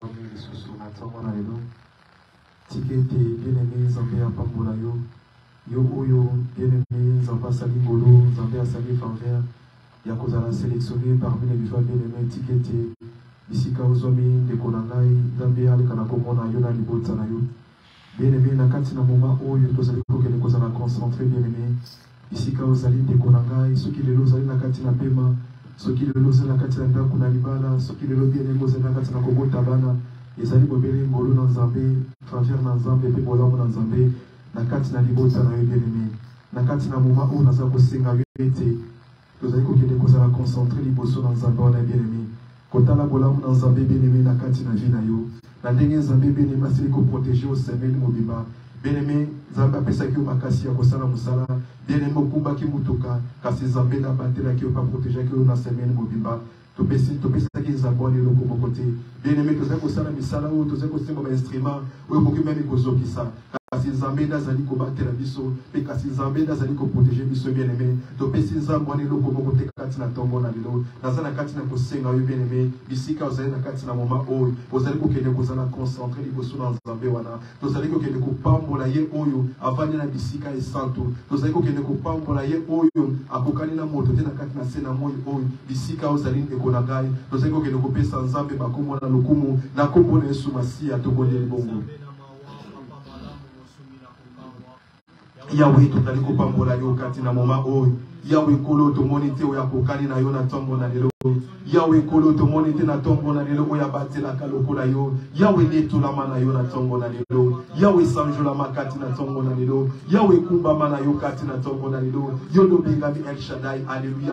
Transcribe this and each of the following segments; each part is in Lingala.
Tomi lisusu na ntongo na lelo. Tika ete bien-aime Nzambe apambola yo. Yo oyo bien-aime Nzambe asali ngolu, Nzambe asali faveur ya kozala selectionné parmi les vivants bien-aime. Tika ete bisika ozwami ndeko na ngai, Nzambe aleka na komona yo na libota na yo. Bien-aime na kati na moment oyo tozali kokende kozala concentre bien-aime bisika ozali ndeko na ngai soki lelo ozali na kati na pema soki lelo ozali na kati na ndako na libala soki lelo bien-aime ozali na kati na kobota bana ezali bobele ngolu na nzambe faveur na nzambe mpe bolamu na nzambe na kati na libota na yo bien-aime na kati na moment oyo naza kosenga yo ete Tozali kokende kozala concentre liboso na Nzambe wana bien aime. Kotala bolamu na Nzambe bien aime na kati na vie na yo. Na ndenge Nzambe bien aime asili ko proteger yo semaine mobimba. Bien aime, Nzambe apesaki yo makasi ya kosala mosala. Bien aime, okumbaki mutuka, kasi Nzambe nde abatelaki yo mpe aprotegeaki yo na semaine mobimba. topesi topesaki nzambe wana eloko moko te bien aime tozali kosala misala oyo tozali kosimba bainstrument oyo ekoki meme kozokisa kasi nzambe nde azali kobatela biso mpe kasi nzambe nde azali koprotege biso bien aime topesi nzambe wana eloko moko te kati na ntongo na lelo naza na kati na kosenga yo bien aime bisika ozali na kati na moma oyo ozali kokende kozala concentre liboso na nzambe wana tozali kokende kopambola ye oyo avandi na bisika esantu tozali kokende kopambola ye oyo akokani na moto te na kati na se na moi oyo bisika ozali ndeko na ngai tozali kokende kopesa nzambe bakombo na lokumu na nkombo na yesu masiya tokoleli bongo yawe tozali kopambola yo kati na moma oyo yawe kolo tomoni te oyo akokani na yo na ntongo na lelo yawe kolo tomoni te na ntongo na lelo oyo abatelaka lokola yo yawe netolama na yo na ntongo na lelo yawe sanjolama kati na ntongo na lelo yawe kumbama na yo kati na ntongo na lelo yo lobengami el shadai aleluya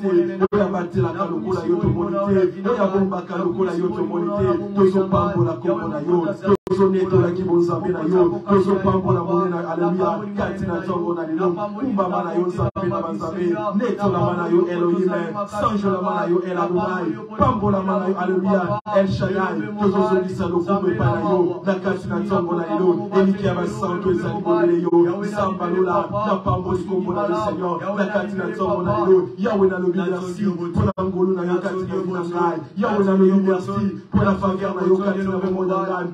te oyo abatelaka lokola yo tomoni te oyo abombaka lokola yo tomoni te tozopambola nkombo na yo tozonetolaki bonzambe na yo tozopambola mone na aleluya kati na ntongo na lelo kumbama na yo nzambe na banzambe netolama na yo elohime sanjolama na yo eladonai pambolama na yo aleluya el shadai tozozongisa lokumu epai na yo na kati na ntongo na lelo eliki ya basanto ezali bolele yo nsamba lola na pambosi kombo na yo seigneur na kati na ntongo na lelo yawe nalobi merci mpo na ngolu na yo kati na vi na ngai yawe nalobi merci mpo na faveur na yo kati na bomoi na ngai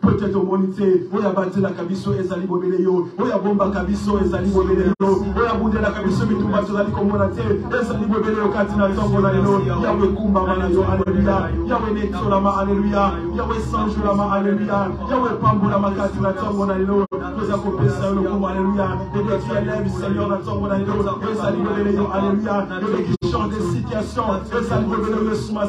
Peut-être omoni te oyo abatelaka biso ezali bobele yo oyo abombaka biso ezali bobele yo oyo abundelaka biso bitumba tozali komona te ezali bobele yo kati na ntongo na lelo yawe ekumbama na yo aleluya yawe netolama aleluya yawe esanjolama aleluya yawe epambolama kati na ntongo na lelo toza kopesa yo lokumu aleluya ebeki elève seigneur na ntongo na lelo ezali bobele yo aleluya ebeki change de situation ezali bobele yo yesu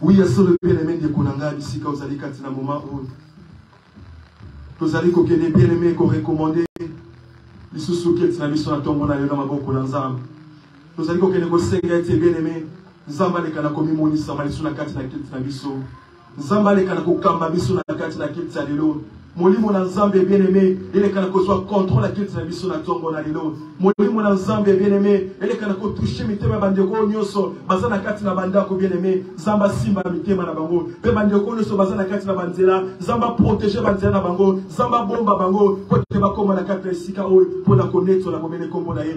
Oui, ya solo bien aimé ndeko na ngai bisika ozali kati na moment oyo tozali kokende bien aimé korekomande lisusu keti na biso na ntongo na yo na maboko na nzambe tozali kokende kosenga ete bien aimé nzambe aleka na komimonisama lisusu na kati na keti na biso Nzambe aleka na kokamba biso na kati na kiti ya lelo molimo na nzambe bien aimé eleka na kozwa contrôle ya kiti na biso na ntongo na lelo molimo na nzambe bien aimé eleka na kotushe mitema ya bandeko oyo nyonso baza na kati na bandako bien aimé nzambe asimba mitema na bango mpe bandeko oyo nyonso baza na kati na banzela nzambe aprotege banzela na bango nzambe abomba bango mpo ete bakoma na kati na esika oyo mpo na konetola bomene nkombo na ye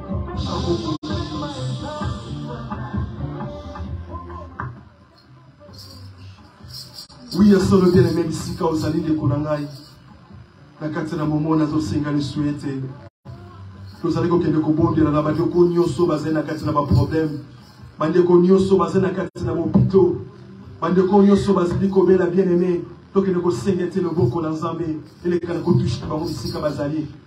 wi ya solo te na mebisika ozali ndeko na ngai na kati na momo nazosenga lisu ete tozali kokende kobondela na bandeko nyonso bazali na kati na baproblème bandeko nyonso bazali na kati na bopito bandeko nyonso bazali kobela bien aimé tokende kosenga ete loboko na nzambe elekana kotusha bango bisika bazali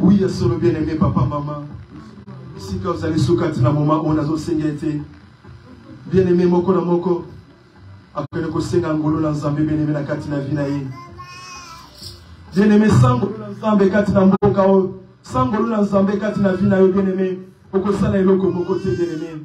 Oui, ya solo bien aimé papa mama esika ozali sukati na moma oyo nazosenga ete bien aimé moko na moko akende kosenga ngolu na nzambe bien aimé na kati na vie na ye bien aimé sango na nzambe kati na mboka oyo sango na nzambe kati na vie na yo bien aimé okosala eloko moko te bien aimé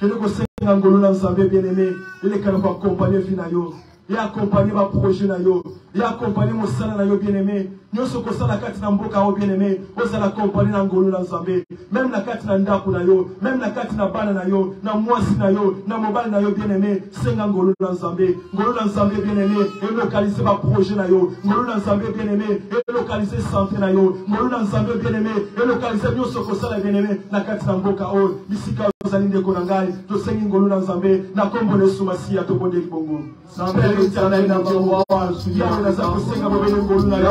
kende kosenga ngolu na nzambe bien aimé eleka na koaccompagne vie na yo ye accompagne baprojet na yo ye accompagne mosala na yo bien aimé nyonso kosala kati na mboka oyo bien aimé ozala accompagne na ngolu na nzambe meme na kati na ndako na yo meme na kati na bana na yo na mwasi na yo na mobali na yo bien aimé senga ngolu na nzambe ngolu na nzambe bien aimé elokalise baprojet na yo ngolu na nzambe bien aimé elokalise sante na yo ngolu na nzambe bien aimé elokalise nyonso kosala bien aimé na kati na mboka oyo bisika ozali ndeko na ngai tosengi ngolu na nzambe na nkombo na yesu masiya tobondeli bongo yawe naza kosenga bobele ngolu na yo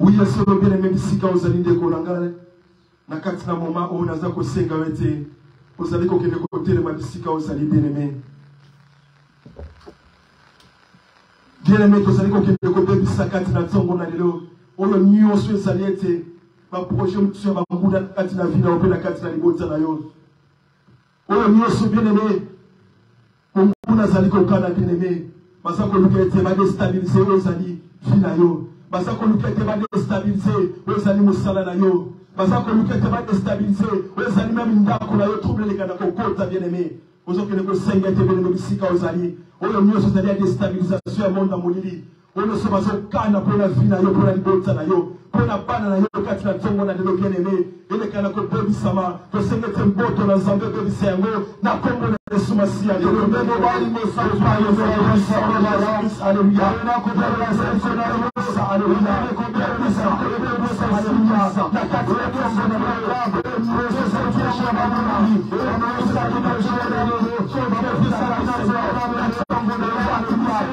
uye soki obeleme bisika ozali ndeko na ngai na kati na moma oyo naza kosenga yo ete ozali kokende kotelema bisika ozali beleme bieleme tozali kokende kobebisa kati na ntongo na lelo oyo nyonso ezali ete baproje mosusu ya banguna na kati na vi na yo mpe na kati na libota na yo oyo nyonso bieleme Oyo nazali kokana bien-aime, baza koluka ete ba destabiliser oyo ezali vie na yo. Baza koluka ete ba destabiliser oyo ezali mosala na yo. Baza koluka ete ba destabiliser oyo ezali meme ndako na yo trouble leka na kokota bien-aime. Ozokende kosenga ete bien-aime bisika ozali. Oyo nyonso ezali ya destabilisation ya monde na molili. oyo nyonso bazokana mpo na vi na yo mpo na libota na yo mpo na bana na yo kati na ntongo na lelo bieneme eleka na kobebisama tosenge te mboto na nzambe ebebisa yango na nkombo na yesu masiya Thank you.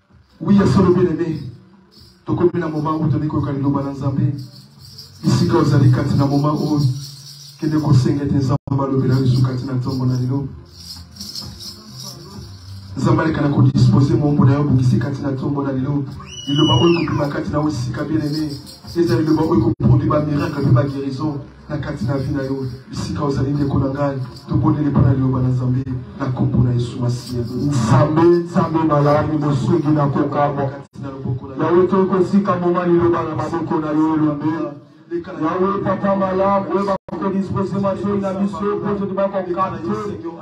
Oui, ya solo bien aimé. Tokomi na moment où toni koyoka liloba na Nzambe. Bisika ozali kati na moment oyo kende kosenga ete Nzambe alobela yo lisusu kati na ntongo na lelo. Nzambe aleka na kodispose mombo na yo obongisi kati na ntongo na lelo. Liloba oyo ekobima kati na yo esika bien aimé. Eza liloba oyo ekoproduit ba miracle mpe ba guérison. na kati na vie na yo bisika ozali ndeko na ngai tobondeli mpo na liloba na nzambe na nkombo na yesu masiya nzambe nzambe malami mosungi na kokamwa yawe toyi kosika moma liloba na maboko na yo elombe yawe papa malamu oyo bakodispose matoi na biso mpo todibaka kokate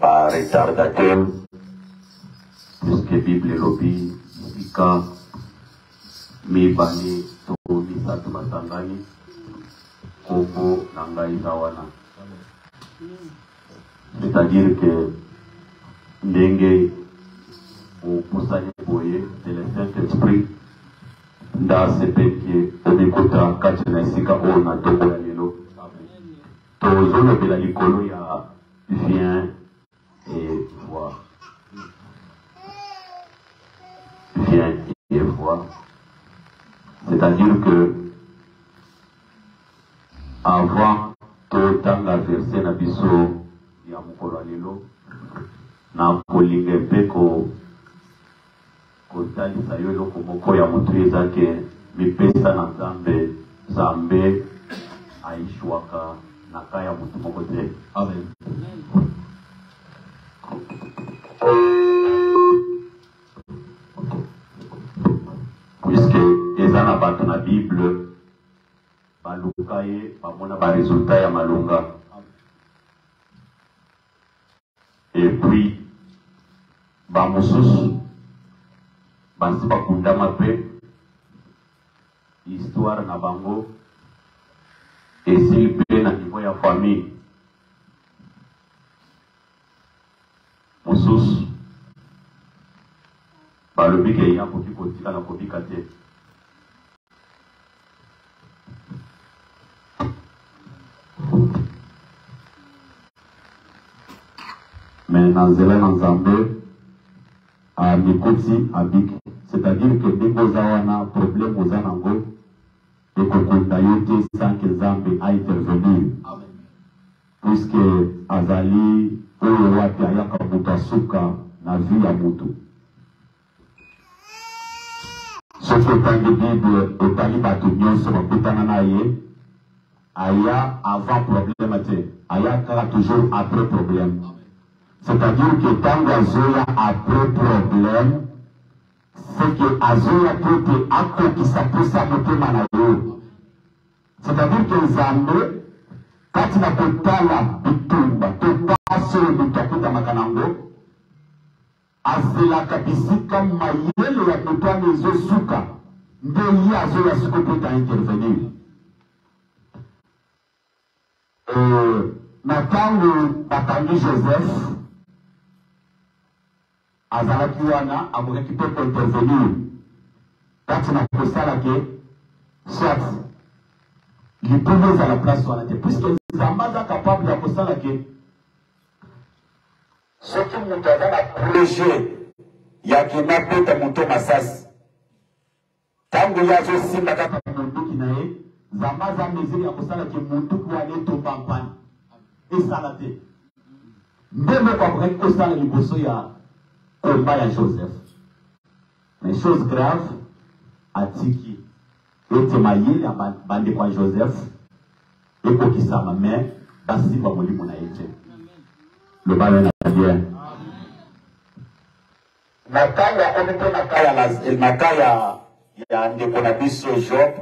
ba retardateur puisque bible elobi sika mibale to misato basangani nkombo na ngai eza wana c'est-à-dire que ndenge opusani boye de le saint esprit ndasepelike omikuta kati na esika oyo na ntongo ya lelo Tozolobela likolo ya vient et voir. Vient et voir. C'est-à-dire que avant totanga verset na biso ya mokolo ya lelo na kolinga mpe ko Kotalisa yo eloko moko ya mutuya eza ke mipesa na nzambe nzambe aishuaka na ka ya mutu moko te amen puisque eza na bato na bible baluka ye bamona baresultat ya malonga Et puis, ba mosusu bansi bakundama mpe histoire na bango esili mpe na niveau ya famille mosusu balobi ke ye akoki kotikala kobika te me na nzela na nzambe amikuti abiki c'est-à-dire que ndenge oza wana problème oza nango ekokunda yo te sans que nzambe aintervenir puisque azali oyo wapi ayaka moto asuka na vie ya moto soki otangi bible otali bato nyonso bakutana na ye aya avant problème te aya kaka toujours après problème c'est-à-dire que ntango azoya après problème seke azoya te te akokisa mposa motema na yo c'est-à-dire que nzambe kati na kotala bitumba to mpasi oyo moto akutamaka na yango Azelaka bisika mayele ya moto wana ezosuka nde ye azoya siko mpo ta intervenir euh, na ntango bakangi joseph azalaki wana akokaki mpe kointervenir kati na kosala ke soit libulu ezala place wana te puiske nzambe aza capable ya kosala ke Soki moto aza na projet ya kima beta moto masasi ntango ye azosimba kaka monduki na ye nzambe aza mesure ya kosala ke monduki wana etomba mpani esala te nde moko akoki kosala liboso ya komba ya joseph mais chose grave atiki Ete mayele ya bandeko ya Joseph ekokisama, mais basimba molimo na ye te. Loba na bien. Na ntango ya obi mpe na kaya na kaya ya ndeko na biso Job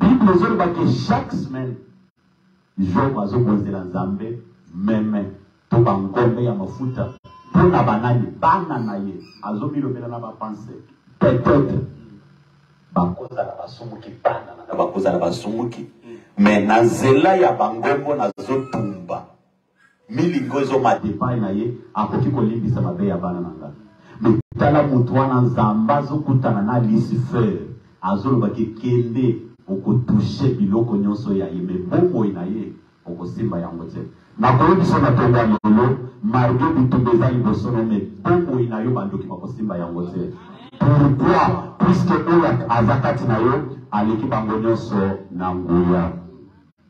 Bible ezoloba ke chaque semaine Job azobonzela Nzambe meme to bangombe ya mafuta mpo na banani bana na ye azomilobela na bapense peut-être bakozala basumuki bana na bakozala basumuki me na nzela ya bangombo nazotumba Milingo ezomata epai na ye, akoki kolimbisa mabe ya bana na ngai. Me tala moto wana, Nzambe azokutana na Lucifer, azoloba ke kende okotushe biloko nyonso ya ye, me bomoi na ye okosimba yango te. Nakoyebisa na tongo ya lelo, malgre bitumba eza liboso no, me bomoi na yo bandoki bakosimba yango te. Pourquoi? Puisque oyo aza kati na yo aleki bango nyonso na nguya.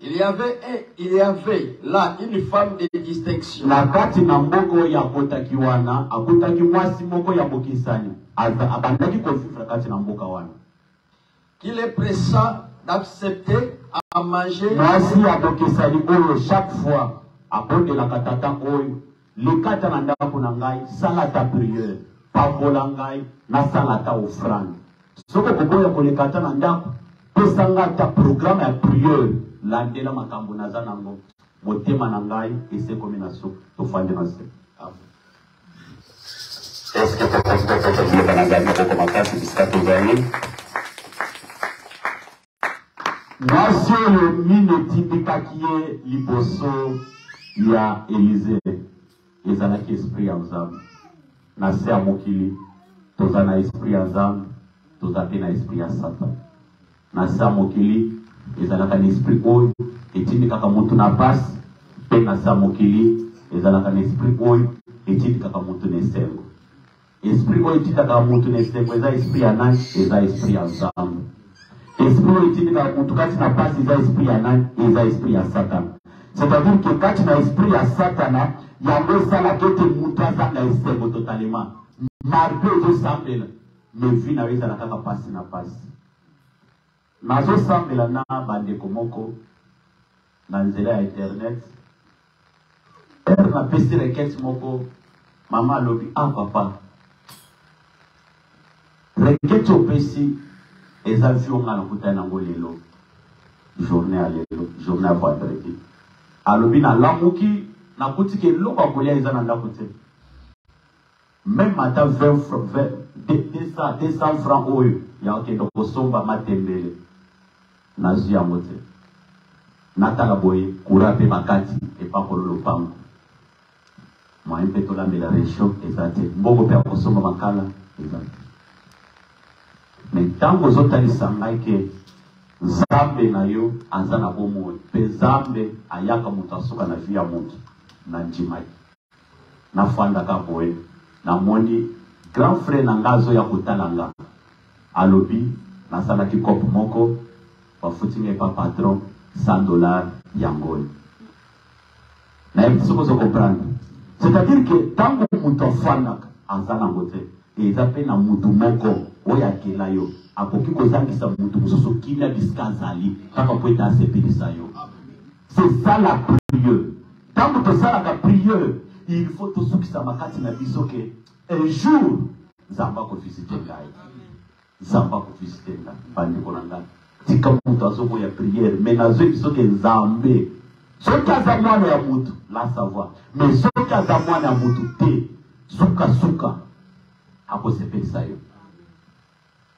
Il y avait, eh, il y avait là une femme de distinction. Na kati na mboka oyo akotaki wana, akutaki mwasi moko ya bokisani. Abandaki kovivre kati na mboka wana. Qu'il est pressant d'accepter à manger. Mwasi ya bokisani oyo chaque fois abondelaka tata oyo Leka ata na ndako na ngai, sala ata priere, pambola ngai, nasala ata ofrande. Soki okoboya koleka ata na ndako, pesa ngai ata programe ya priere, landela makambo naza na yango. Motema na ngai esekomi na suka. Tofandi na se. Est-ce que tokoki kokota biloko na ngai maboko makasi bisika tozali? Mwasi oyo nini etindikaki ye liboso ya Elize? Ezalaki esprit ya Nzambe. Na se ya mokili toza na esprit ya Nzambe, toza mpe na esprit ya Satan. Na se ya mokili ezalaka na esprit oyo etindikaka motu na pasi, mpe na se ya mokili ezalaka na esprit oyo etindikaka motu na esengo. Esprit oyo etikaka mutu na esengo eza esprit ya nani? Eza esprit ya Nzambe. Esprit oyo etindikaka mutu kati na pasi eza esprit ya nani? Eza esprit ya Satana. C'est-à-dire que kati na esprit ya Satana yango esalaka ete mutu azanga esengo totalement. Malgré ozosambela, mais vie na yo ezala kaka pasi na pasi. Nazo sambela na ba ndeko moko na nzela ya internet. Heure na pesi requete moko, mama alobi ah papa, requete opesi eza vio nga nakutani nango lelo, journée ya lelo, journée ya vendredi. Alobi nalamuki nakuti ke eloko ya kolia eza na ndako te. Meme ata 20 fr 20 200 200 francs oyo ya kokende kosomba matembele nazwi yango te. Natala boye courant mpe bakati epakolo lopango moyen mpe tolambela recho eza te, mbongo mpe ya kosomba makala eza te. Me ntango ozotalisa ngai ke nzambe na yo aza na bomoi mpe nzambe ayaka moto asuka na vi ya moto, nandimaki. nafandaka boye namoni grand frère na nga azoya kotala nga alobi nasalaki cope moko bafuti ngai pa patron 100 dollars yango oyo nayebi te soki ozo comprendre c'est-à-dire que ntango moto afandaka aza nango te eza mpe na moto moko oyo akela yo akoki kozangisa moto mosusu kimia bisika azali kaka mpo ete asepelisa yo C'est ça la prière. Tango tosalaka prière, il faut tosukisa makasi na biso ke un jour Nzambe akovisite ngai. Nzambe akovisite ngai. Bandeko na ngai, tika moto azoboya prière, mais nazoyebi biso ke Nzambe soki aza mwana ya moto la savoir, mais soki aza mwana ya moto te, sukasuka akosepelisa yo.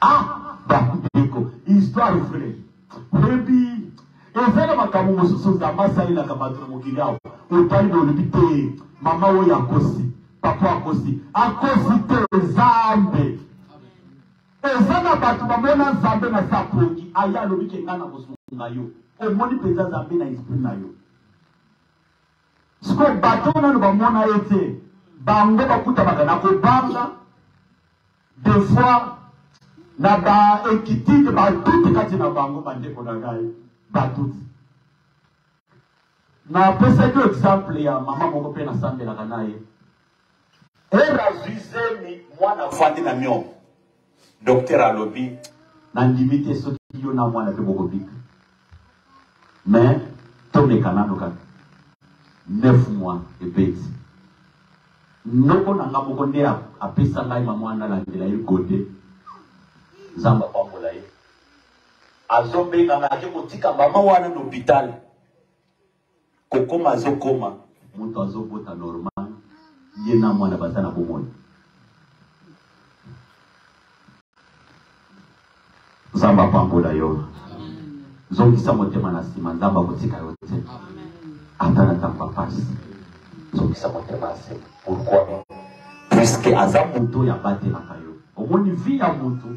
Ah, David Ndeko, histoire vraie. Oyebi, eza na makambo mosusu Nzambe asalelaka bato na mokili awa. Otali boye olobi te, mama oyo akosi, papa akosi, akosi te Nzambe. Eza na bato bamona Nzambe na sa pongi, aye alobi ke ngai nakosunga yo. Omoni mpenza Nzambe na esprit na yo. Sikoyo bato nano bamona ye te, bango bakutamaka na kobanga Des fois, na ba equitude ba doute kati na bango ba ndeko na ngai ba doute. Na pesaki exemple ya mama moko pe na sambelaka na ye. Era zizemi mwana fandi na mio. Docteur alobi na ndimi te soki yo na mwana pe bokobika. mais tomeka nano kaka 9 mois ebeti ndoko na nga moko nde apesa ngai mama wana nalandela ye gode nzambe apambola ye azobenga ngai ake kotika mama wana na hopitale Kokoma azo koma. Mutu azo bota normal ye na mwana baza na bomoi. Nzambe apambola yo. Zongisa motema na sima Nzambe akotika yo te. Ata na tango pasi. Zongisa motema na sima. Pourquoi? Puisque aza mutu ya batelaka yo. Omoni vie ya mutu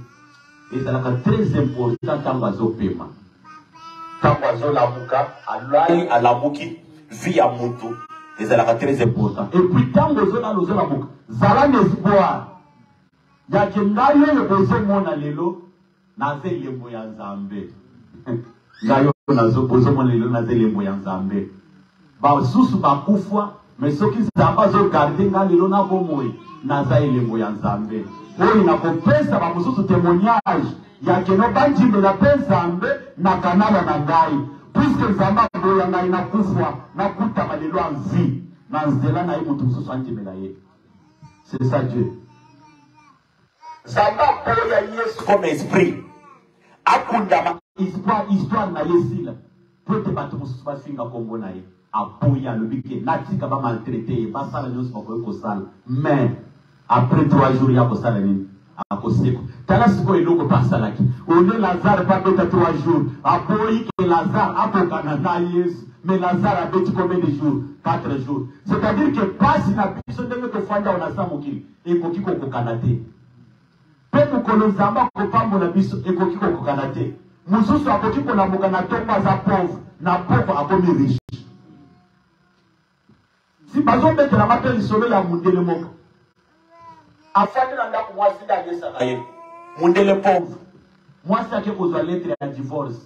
Ezalaka très important tango azo pema. Tango azo lamuka, alali alamuki, vie ya mutu ezalaka très important. Et puis tango ozo lala ozo lamuka, zala na espoir. Yake ngai oyo bozo mona lelo naza elembo ya Nzambe. Ngai oyo nazo bozo mona lelo naza elembo ya Nzambe. Basusu bakufwa mais soki Nzambe azo garder ngai lelo na bomoi naza elembo ya Nzambe. Oyo nakopesa ba mosusu témoignage ya keno bandimela mpe Nzambe na kanala na ngai puisque Nzambe aboya ngai nakufwa nakutama lelo en vie na nzela na ye moto mosusu andimela ye. C'est ça Dieu. Zamba boya Yesu comme esprit. Akundama histoire histoire na ye sila. Pote bato mosusu bafinga kombo na ye. Aboya alobi ke natika ba maltraite ye basala nyonso bakoki kosala. Mais après trois jours ya kosala nini? Akosekwa. Tala sikoyo eloko mpe asalaki. Ole Lazare mpe abeta trois jours. Aboyi ke Lazare akokana na Yesu. Mais Lazare abeti combien de jours? Quatre jours. C'est-à-dire que pasi na biso ndenge tofanda ona sa mokili. Ekoki kokokana te. Mpe mokolo Nzambe akopambola biso, ekoki kokokana te. Mosusu akoki kolamuka na tongo aza pauvre, na poko akomi riche. Si bazobetelanga mpe lisolo ya mundele moko afandi na ndako mwasi nde alesaka ye mundele pauvre mwasi ake kozwa lettre ya divorce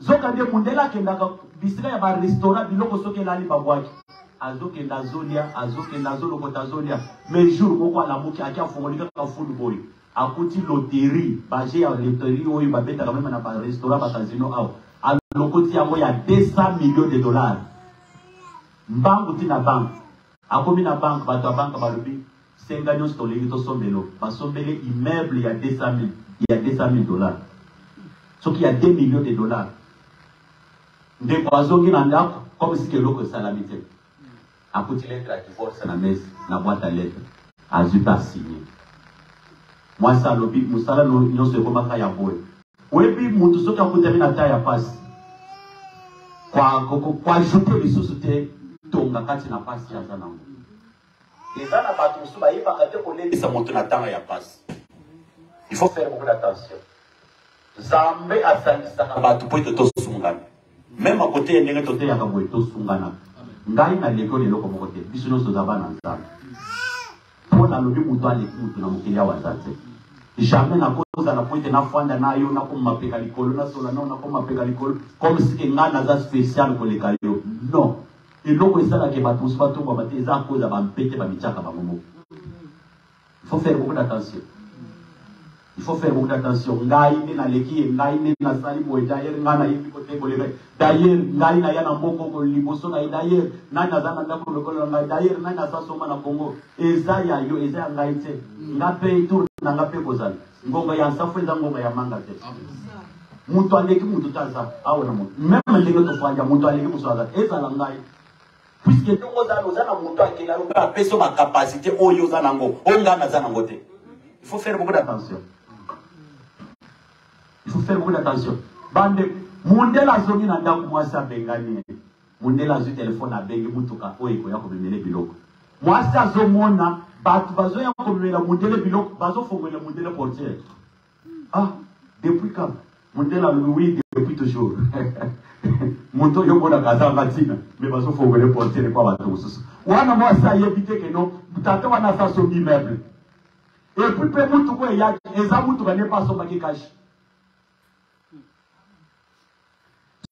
Zoka nde mundele akendaka bisika ya ba restaurant biloko soki elali babwaki azokenda azolia azokenda azolokota azolia mais jour moko alamuki aki afongoli kaka fulu boye akuti loterie baje ya loterie oyo babetaka meme na barestaurant bacasino awa alokoti yango ya 200 million de dollars mbangu ti na banque Akomi na banque, batu ya banque balobi senga nionso tolingi tosombelo, basombele immeuble ya 200.000 ya 200.000 dollars, soki ya 2 millions de dollars. Ndeko azongi na ndako comme si eloko esalami te, akuti lettre ya divorce na mesa, na boîte à lettres, azwi pe asigner. Mwasi alobi musala nionso ekomaka ya boye. oyebi moto soki akutami na ta ya mpasi koajoute lisusu te tonga kati na mpasi aza nango eza na bato mosusu bayebaka te kolendisa moto na ntango ya mpasi il faut faire beaucoup d'attention nzambe asangisaka bato mpo ete tosungana meme akoteya ndenge toteyaka boye tosunganaka ngai nalekoli eloko moko te biso nyonso toza bana nzambe Mpo nalobi moto aleki moto na mokili awa aza te. Jamais nakozala mpo ete nafanda na yo, nakoma mapeka likolo, nasola nao, nakoma mapeka likolo, comme si ke ngai naza special koleka yo. Non. Eloko esalaka bato mosusu batombwama te, eza akoza bampete bamityaka bango moko. Il faut faire beaucoup d'attention. Il faut faire beaucoup d'attention. Ngai nde naleki ye, ngai nde nasali boye. D'ailleurs, ngai nayebi ko te koleka. D'ailleurs, ngai naya na mbongo ko liboso na ye. D'ailleurs, nani aza na ndako lokola na ngai. D'ailleurs, nani asa soma na Congo. Eza ya yo, eza ya ngai te. Nga pe tour na nga pe kozala. Ngonga ya nsafu eza ngonga ya manga te. Moto aleki moto te aza awa na moto. Meme ndenge tofandi, moto aleki moto aza ezala ngai. puisque yo oza oza na moto akela yo mpe apesi yo bacapacité oyo oza nango oyo ngai naza nango te il faut faire beaucoup d'attention il faut faire beaucoup d'attention bande mundele azongi na ndako mwasi abengani ye mundele azwi telefone abengi motuka oyo ekoya komemele biloko mwasi azomona bato bazoya komemela mundele biloko bazofongolela mundele portiere Ah, depuis quand? Mundele alobi oui depuis toujours. Moto yo mona kaza matina, mais bazo fongole porte le kwa bato mususu. Wana mwa sa yebite ke no, tata wana sa so bi meuble. Et puis pe mutu ko ya eza mutu ba ne pas so ba ki kashi.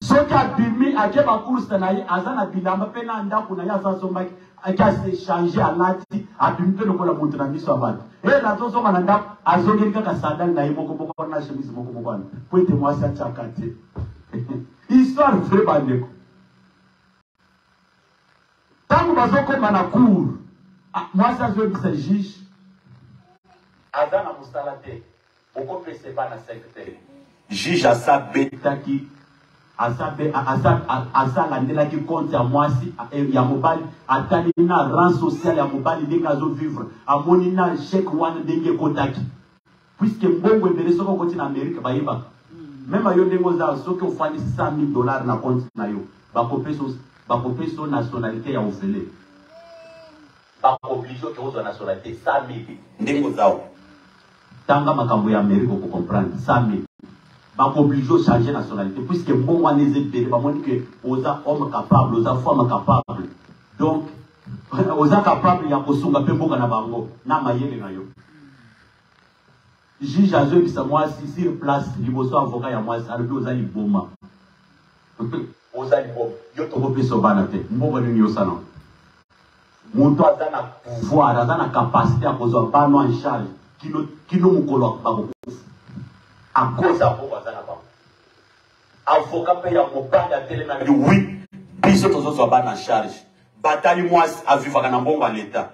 soki abimi ake bakurse na ye aza na bilamba mpe na ndako na ye aza azombaki ake asechange alati abimi mpe lokola moto na miso ya bato ele azozonga na ndako azongeli kaka sandale na ye moko moko na chemise moko moko wana mpo ete mwasi atiaka te histoire vrai bandeko ntango bazokoma na cour ah, mwasi azoyebisa juge aza na mosala te Boko pese bana sec te. Juge asa betaki asa be asa asa landelaki compte ya mwasi eh, ya mobali atali na rang social ya mobali ndenge azo vivre amoni na chèque wana ndenge ekotaki puisque mbongo ebele soki okoti na Amerique bayebaka meme yo ndenge oza soki ofandi 100 000 dollars na compte na yo bakopesa bakopesa nationalité ya ofele Ba ko oblige yo ke ozwa national te 100000 ndenge oza oyo. Tanga makambo ya Amerique oko comprendre 100000 ba ko oblige yo changer nationalite puisque mbongo wana eza ebele ba moni ke oza homme capable oza femme capable donc oza capable ya ko sunga pe mboka na bango na mayele na yo. Juge azo yebisa mwasi sur place liboso avocat ya mwasi alobi oza liboma. oza liboma. Yo toko peso bana te. Mbongo nini yo sana? Moto aza na pouvoir, aza na capacité ya kozwa bana en charge kino kino mokolo akokufa. Akoza mbongo aza na bango. Avocat mpe ya mobali atelemi alobi oui biso tozozwa bana en charge batali mwasi avivaka na mbongo ya leta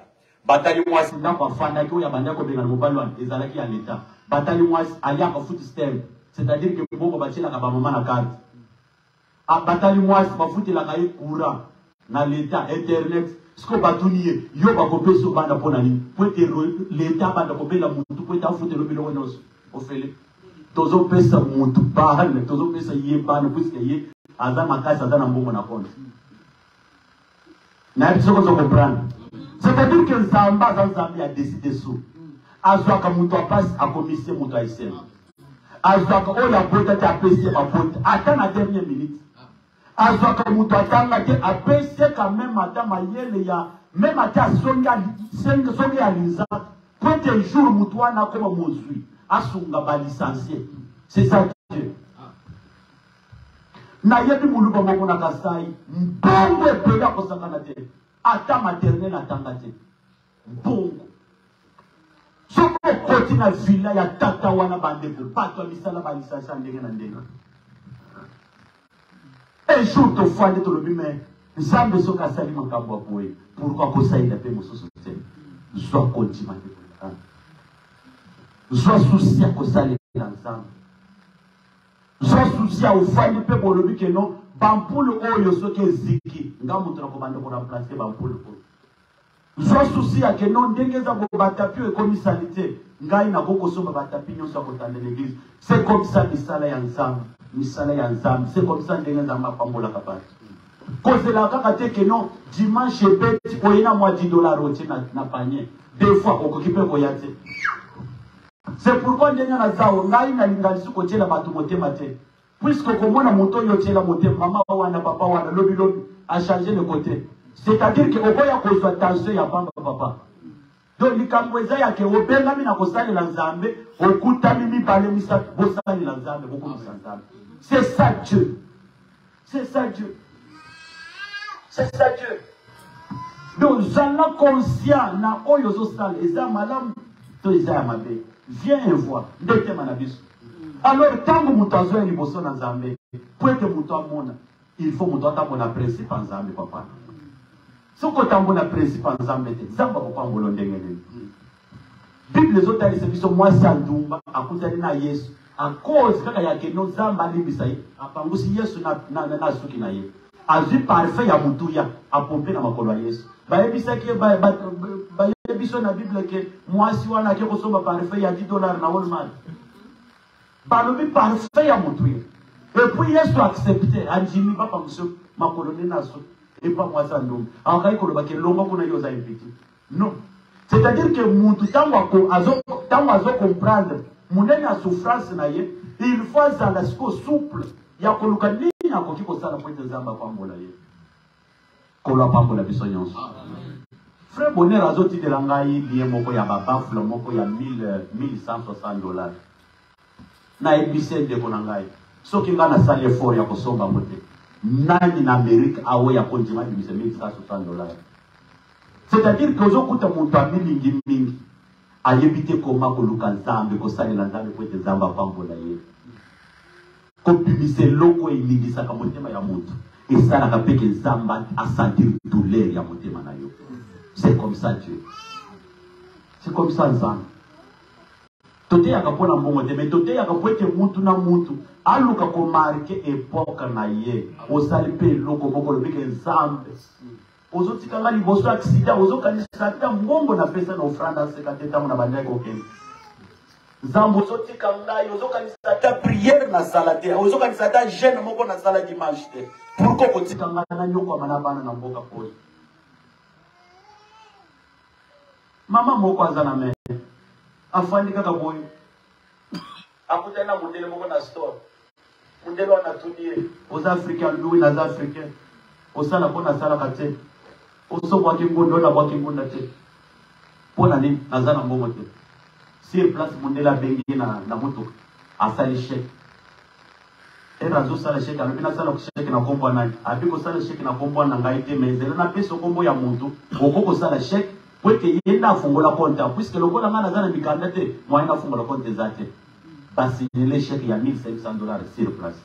Batali mwasi ndako afandaki oyo abandaki kobengana mobali wana ezalaki ya leta. Batali mwasi aliaka food stamp, c'est-à-dire que mbongo batielaka ba mama na carte. A batali mwasi bafutelaka ye courant na leta, internet. Siko batuni ye, yo bakopesa obanda mpo na nini? Mpo ete leta abanda kobela mutu mpo ete afutelo biloko nyonso. Ofele. tozopesa mutu bana tozopesa ye bana puisque ye aza makasi aza na mbongo na compte nayebi te soki ozo comprendre c'est-à-dire que nzambe aza nzambe ya deside su azwaka moto ya mpasi akomisi ye moto ya esengo azwaka oyo abota te apesi ye mabota ata na dernier minute azwaka moto atanga te apesi ye ka meme ata mayele ya meme ata songi ya liza po ete jour moto wana akoma mozwi asunga balicencie c'est ça dieu nayebi muluba moko na kasai mbongo ebele akosangana te ata maternel atanga te mbongo soki okoti na villa ya tata wana bandeko bato ya misala balisasi ya ndenge na ndenge un jour tofandi tolobi me nzambe soki asali makambo ya boye pourkui akosalela mpe mosusu te zwa kondima ndeko zwa susi ya kosalela nzambe Sans souci ya ofandi mpe bolobi ke non bampulu oyo soki eziki nga moto na kobanda koremplace bampulu oyo zwa susi ya ke non ndenge eza bo batapi oyo ekomi salite ngai nakoki kosomba batapi nyonso ya kotanda na eglise se komisa misala ya nzambe misala ya nzambe se komisa ndenge nzambe apambolaka bato kozela kaka te ke non dimanche ebeti oye na mwa 10 dollar otie na, na panier des fois okoki mpe koya te C'est pourquoi ndenge na zao ngai na lingalisi kotiela bato motema te. Puisque okomona moto oyo otiela motema, mama wana, papa wana, lobi lobi, a changer le côté. C'est-à-dire que okoya kozwa tension ya pamba papa. Donc likambo eza ya ke obengami na kosalela Nzambe, okutami mibale misato, bosalela Nzambe, bokumisa Nzambe. C'est ça Dieu. C'est ça Dieu. C'est ça Dieu. Donc, zala conscient na oyo zosala eza malamu to eza ya mabe. Viens et vois. Nde tema na biso. Alors, ntango moto azoya liboso na Nzambe, mpo ete moto amona, il faut moto atambola principe ya Nzambe, papa. Soki otambola principe ya Nzambe te, Nzambe akopambola ndenge nini? Bible ezotalisa biso mwasi ya ndumba akutani na Yesu akozi kaka ya keno Nzambe alimbisa ye, apangusi Yesu na, na, na, na suki na ye, azwi parfum ya motuya apompe na makolo ya Yesu. Bayebisaki ye bayebiso na Bible ke mwasi wana ake kosomba parfum ya 10 dollars na Walmart, balobi parfum ya motuya epuis Yesu accepte andimi bapangusi makolo nde na suki epa mwasi ya ndumba akokaki koloba ke longo kuna yo oza impiti Non. C'est à dire que mutu tango ako azo tango azo comprendre munene ya souffrance na ye, il faut azala siko souple ya koluka nini akoki kosala mpo ete Nzambe apambola ye. Kolo apambola biso nyonso. Frère Bonheur azotindela ngai lien moko ya ba baffle moko ya 1000 1160 dollars. nayebi se ndeko na ngai soki ngai nasali effort ya kosomba yango te nani na amerike aoya kondima ebimisa 1360 dollars c'est-à-dire que ozokuta moto amilingi mingi ayebi te koma koluka nzambe kosalela nzambe mpo ete nzambe apambola ye kobimisa eloko elingisaka motema ya moto esalaka mpe ke nzambe asentir douleur ya motema na yo c'est comme ça dieu c'est comme ça nzambe Toteyaka mpo na mbongo te, mais toteyaka mpo ete mutu na mutu aluka ko marke epoque na ye. Osali mpe eloko moko olobi ke Nzambe ozotika nga liboso ya sida, ozokanisa ata mbongo napesa na ofrande aseka te ntango na bandaki kokende nzambe ozotika ngai ozokanisa ata priere nasala te ozokanisa ata jeune moko nasala dimanche te pourko kotika ngai nanyokwama na bana na mboka oyo Mama moko aza na Maine, afandi kaka boye, akutani na mundele moko na store. Mundele wana atuni ye, oza africain? Alobi oui, naza africain. Osala mpo nasalaka te, oso bwaki ngunda, ona bwaki ngunda te, mpo na nini? Naza na mbongo te. Sur place, mundele abengi ye na, na motuka, asali chèque. ena azosala esheke alobi nasala esheke na nkombo ya nani abi kosala esheke na nkombo na ngai te mais ezali napesa nkombo ya motu oko kosala esheke po ete ye nde afungola konte puiske lokola ngai naza na mikanda te moyen nafungola konte eza te basinile esheke ya 1500 dollars sur place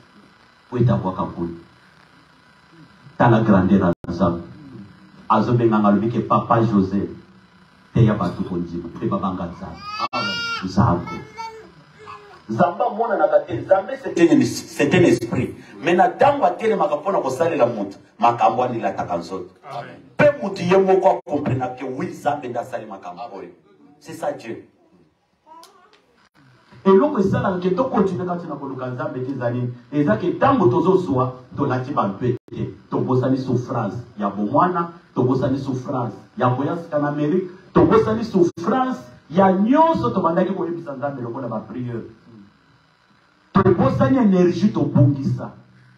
po ete abwaka nkulu tala grandeur ya nzambe azobenga ngai alobi ke papa joseph Teya bato kondima mpe babanga Nzambe. Nzambe. Nzambe amonanaka te. Nzambe c'est un esprit. Mais na ntango atelemaka mpo na kosalela moto, makambo wana elataka nzoto. Mpe moto ye moko akomprenake, oui, Nzambe nde asali makambo oyo. C'est ça Dieu. eloko esalaka ke tokontinue kati na koluka nzambe te ezali eza ke ntango tozozwa tolati bampe te tobosani souffrance ya bomwana tobosani souffrance ya koya sika na amerike tobosani souffrance ya nyonso tobandaki koyebisa nzambe lokola bapriere Tobosani energie tobungisa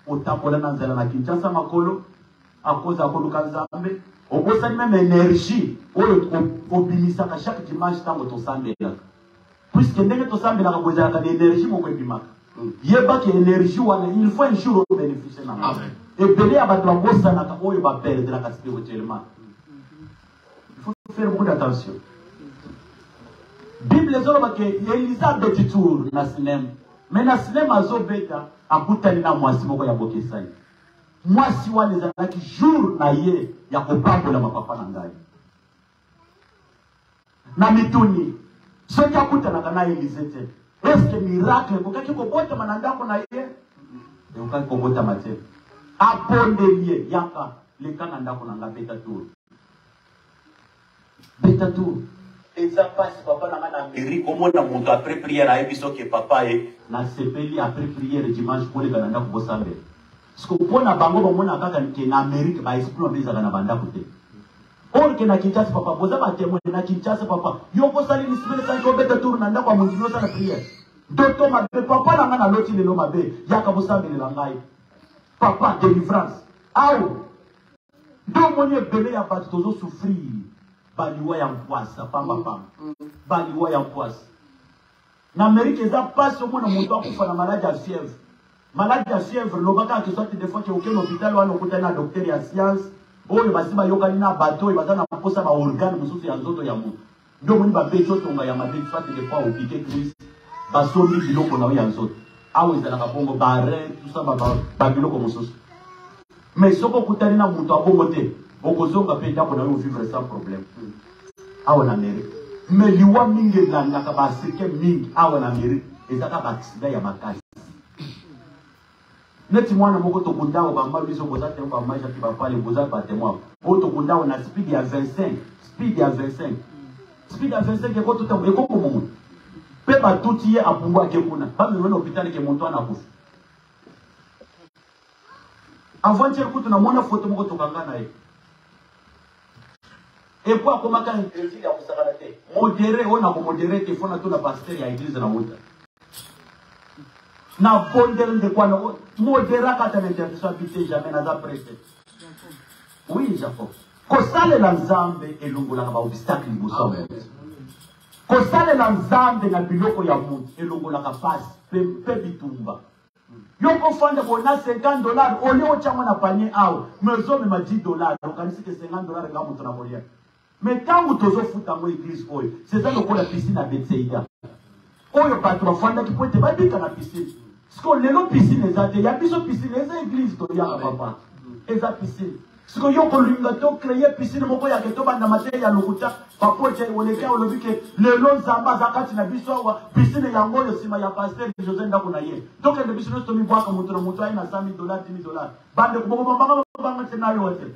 otambola na nzela na Kinshasa makolo akoza koluka Nzambe obosani meme energie oyo obimisaka chaque dimanche ntango tosambelaka puisque ndenge tosambelaka bozalaka na energie moko ebimaka hmm. yebaki energie wana il faut un jour obénéficie na ebele ya bato babosanaka oyo baperdelaka spirituellement Il faut faire beaucoup d'attention. Bible ezoloba ke Elisa abeti tour na sinema. Mais na sinema azobeta akutani na mwasi moko ya bokesani. Mwasi wana ezalaki jour na ye ya kopambola mapapa na ngai. Na mituni soki akutanaka na Elise te Est-ce que miracle ekokaki kobotama na ndako na ye? Ekokaki kobotama te. Abondeli ye, yaka, leka na ndako na ngai, beta tour. Beta tour. eza mpasi papa na ngai na amerike omona moto après prière ayebi soki papa ye nasepeli après prière dimanche koleka na ndako bosambela siko mpo na bango bamona kaka ke na amerike baesprit mabe ezalaka na bandako te Orke na Kinshasa papa boza ba témoin na Kinshasa papa yoko sali ni sibele sali ko beta tour na ndako ya mondimi osala prière ndoto mabe papa na ngai naloti lelo mabe yaka bosambelela ngai papa délivrance awa nde omoni ebele ya bato tozosouffrir baliwa ya nkwasa pambapamba mm, mm. baliwa ya nkwasa na amerika eza mpasi omona moto akufa na maladi ya fièvre maladi ya fièvre loba kaka ke soit des fois ke okende hôpital wana okutani na docteur ya science oyo basi bayokani na bato oyo baza na mposa baorgane mosusu ya nzoto ya moto nde omoni babeti otonga ya mabe soit des fois opike crise basombi biloko na yo ya nzoto awa ezalaka bongo barin tusa babiloko mosusu mais soki okutani na moto ya bongo te okozonga mpe ndako na yo ovivre sans problème awa na amerike mais liwa mingi elandaka baafrike mingi awa na amerike ezaka baaksida ya makasi neti mwana moko tokunda awa bamba biso boza temo bamajaki bapale boza batemo oyo tokunda awa na speed ya 25 speed ya 25 speed ya 25 ekototango ekokomomo mpe batuti ye apumbwaki kuna bamemena hopitale ke moto wana akufi Avant hier kutu na mona photo moko tokanga na ye. Et puis akomaka interview ya kosakana te. Modéré oyo na komodere te fona to na pasteur ya église na wuta. Na bondel nde kwa na modera kata na interview ya bite jamais naza presse. Oui, Jacob. kosalela nzambe elongolaka baobstacle liboso ya moto kosalela nzambe na biloko ya moto elongolaka pasi mpe bitumba Yo ko fanda ko na 50 dollars au lieu otia ngo na panier awa mais ozo mema 10 dollars okanisi ke 50 dollars nga moto na kolia mais tango tozo futa ngo eglise oyo c'est ça lokola piscine ya Bethsaida oyo bato bafandaki po ete babika na piscine sikoyo lelo piscine eza te ya biso piscine eza eglise toyaka papa eza piscine siko yo kolinga to créer piscine moko ya keto banda mateya ya lokuta bapote oleka olobi ke lelo nzambe aza kati na biso awa piscine yango oyo nsima ya paster josé ndako na ye tokende biso nyonso tomibwaka moto na moto aye na 100 dollars 10 dollars bande koboko bambanga babanga te nayo te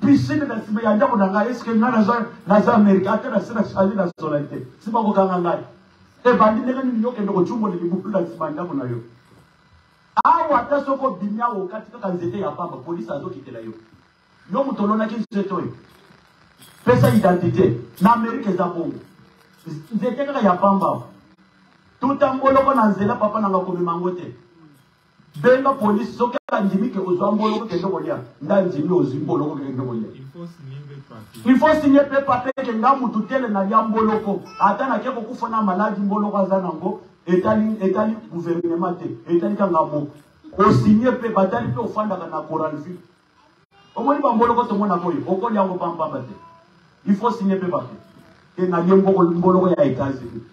piscine na nsima ya ndako na ngai eske ngai naza naza amerika ata nase na charli na sola te nsima kokanga ngai ebandi ndenge nini yokende kocumbona libulu na nsima ya ndako na yo Awa ata soki obimi awa okati kaka nzete ya pamba, polisi azokitela yo. Yo moto olonaki nzete oyo, pesa identite. Na Amerika eza bongo, nzete kaka ya pamba awa. Totamboloko na nzela, papa nanga komema yango te. Benga polisi soki andimi ke ozwa mboloko kende kolia, nda ndimi ozwi mboloko kende kolia. Il faut signer pe papier ke nga mutu tele na lia mboloko, ata nake kokufa na maladi mboloko aza nango etali etali gouvernement te etali kanga moko osigne mpe batali mpe ofandaka na coral vue omoni bamboloko tomonaka oyo okoli yango pampamba te il faut signe mpe bape te nalie mboloko ya états-unis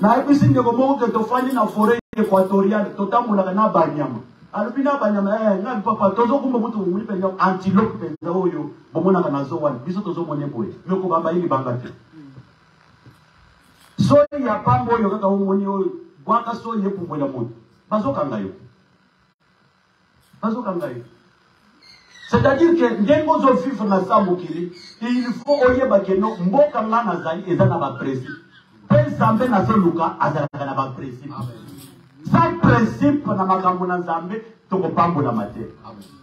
nayebisi ndeko moko ke tofandi na foret équatoriale totambolaka na banyama alobi na banyama eh, nga lipapa tozokumba kutu omoni mpenza antilope mpenza oyo bomonaka na zo wana biso tozomone boye mekobamba ye libanga te Soyi ya pamba oyo kaka omoni oyo bwaka soyi epumbwe na moto. Bazokanga yo. Bazokanga yo. C'est-à-dire que ndenge ozo vivre na sa mokili, il faut oyeba que no mboka nga nazali eza na ba principe. Mpe Nzambe nazoluka azalaka na ba principe. Sans principe na makambo na Nzambe tokopambolama te. Amen.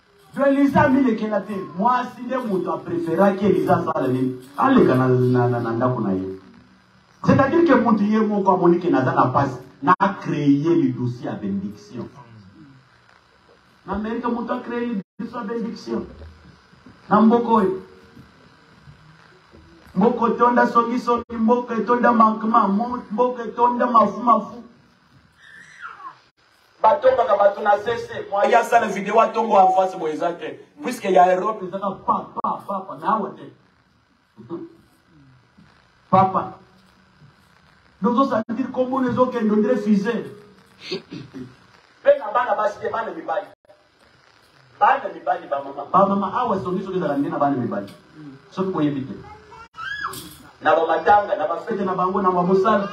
Elisa amilekela te, mwasi nde moto apreferaki Elisa asala nini? Aleka na, na, na, na ndako na ye. C'est-à-dire que moto ye moko amoni ke naza na pasi, na créer le dossier ya benediction. Na Amerika moto acree le dossier ya benediction. Na mboka oyo mboka etonda songisongi, mboka etonda mankma, mboka etonda mafumafu batombaka bato na sese moye asala video atombo en face boye eza te puiske ya europe ezaka papa papa na awa te papa nozosantir kombona ezokende ondire fise mpe na bana basi te bana mibali Bana mibali ba mama. Ba mama awa songi soki ezala nde na bana mibali. Soki boyebi te. Na ba matanga, na ba fete na bango na ba mosala.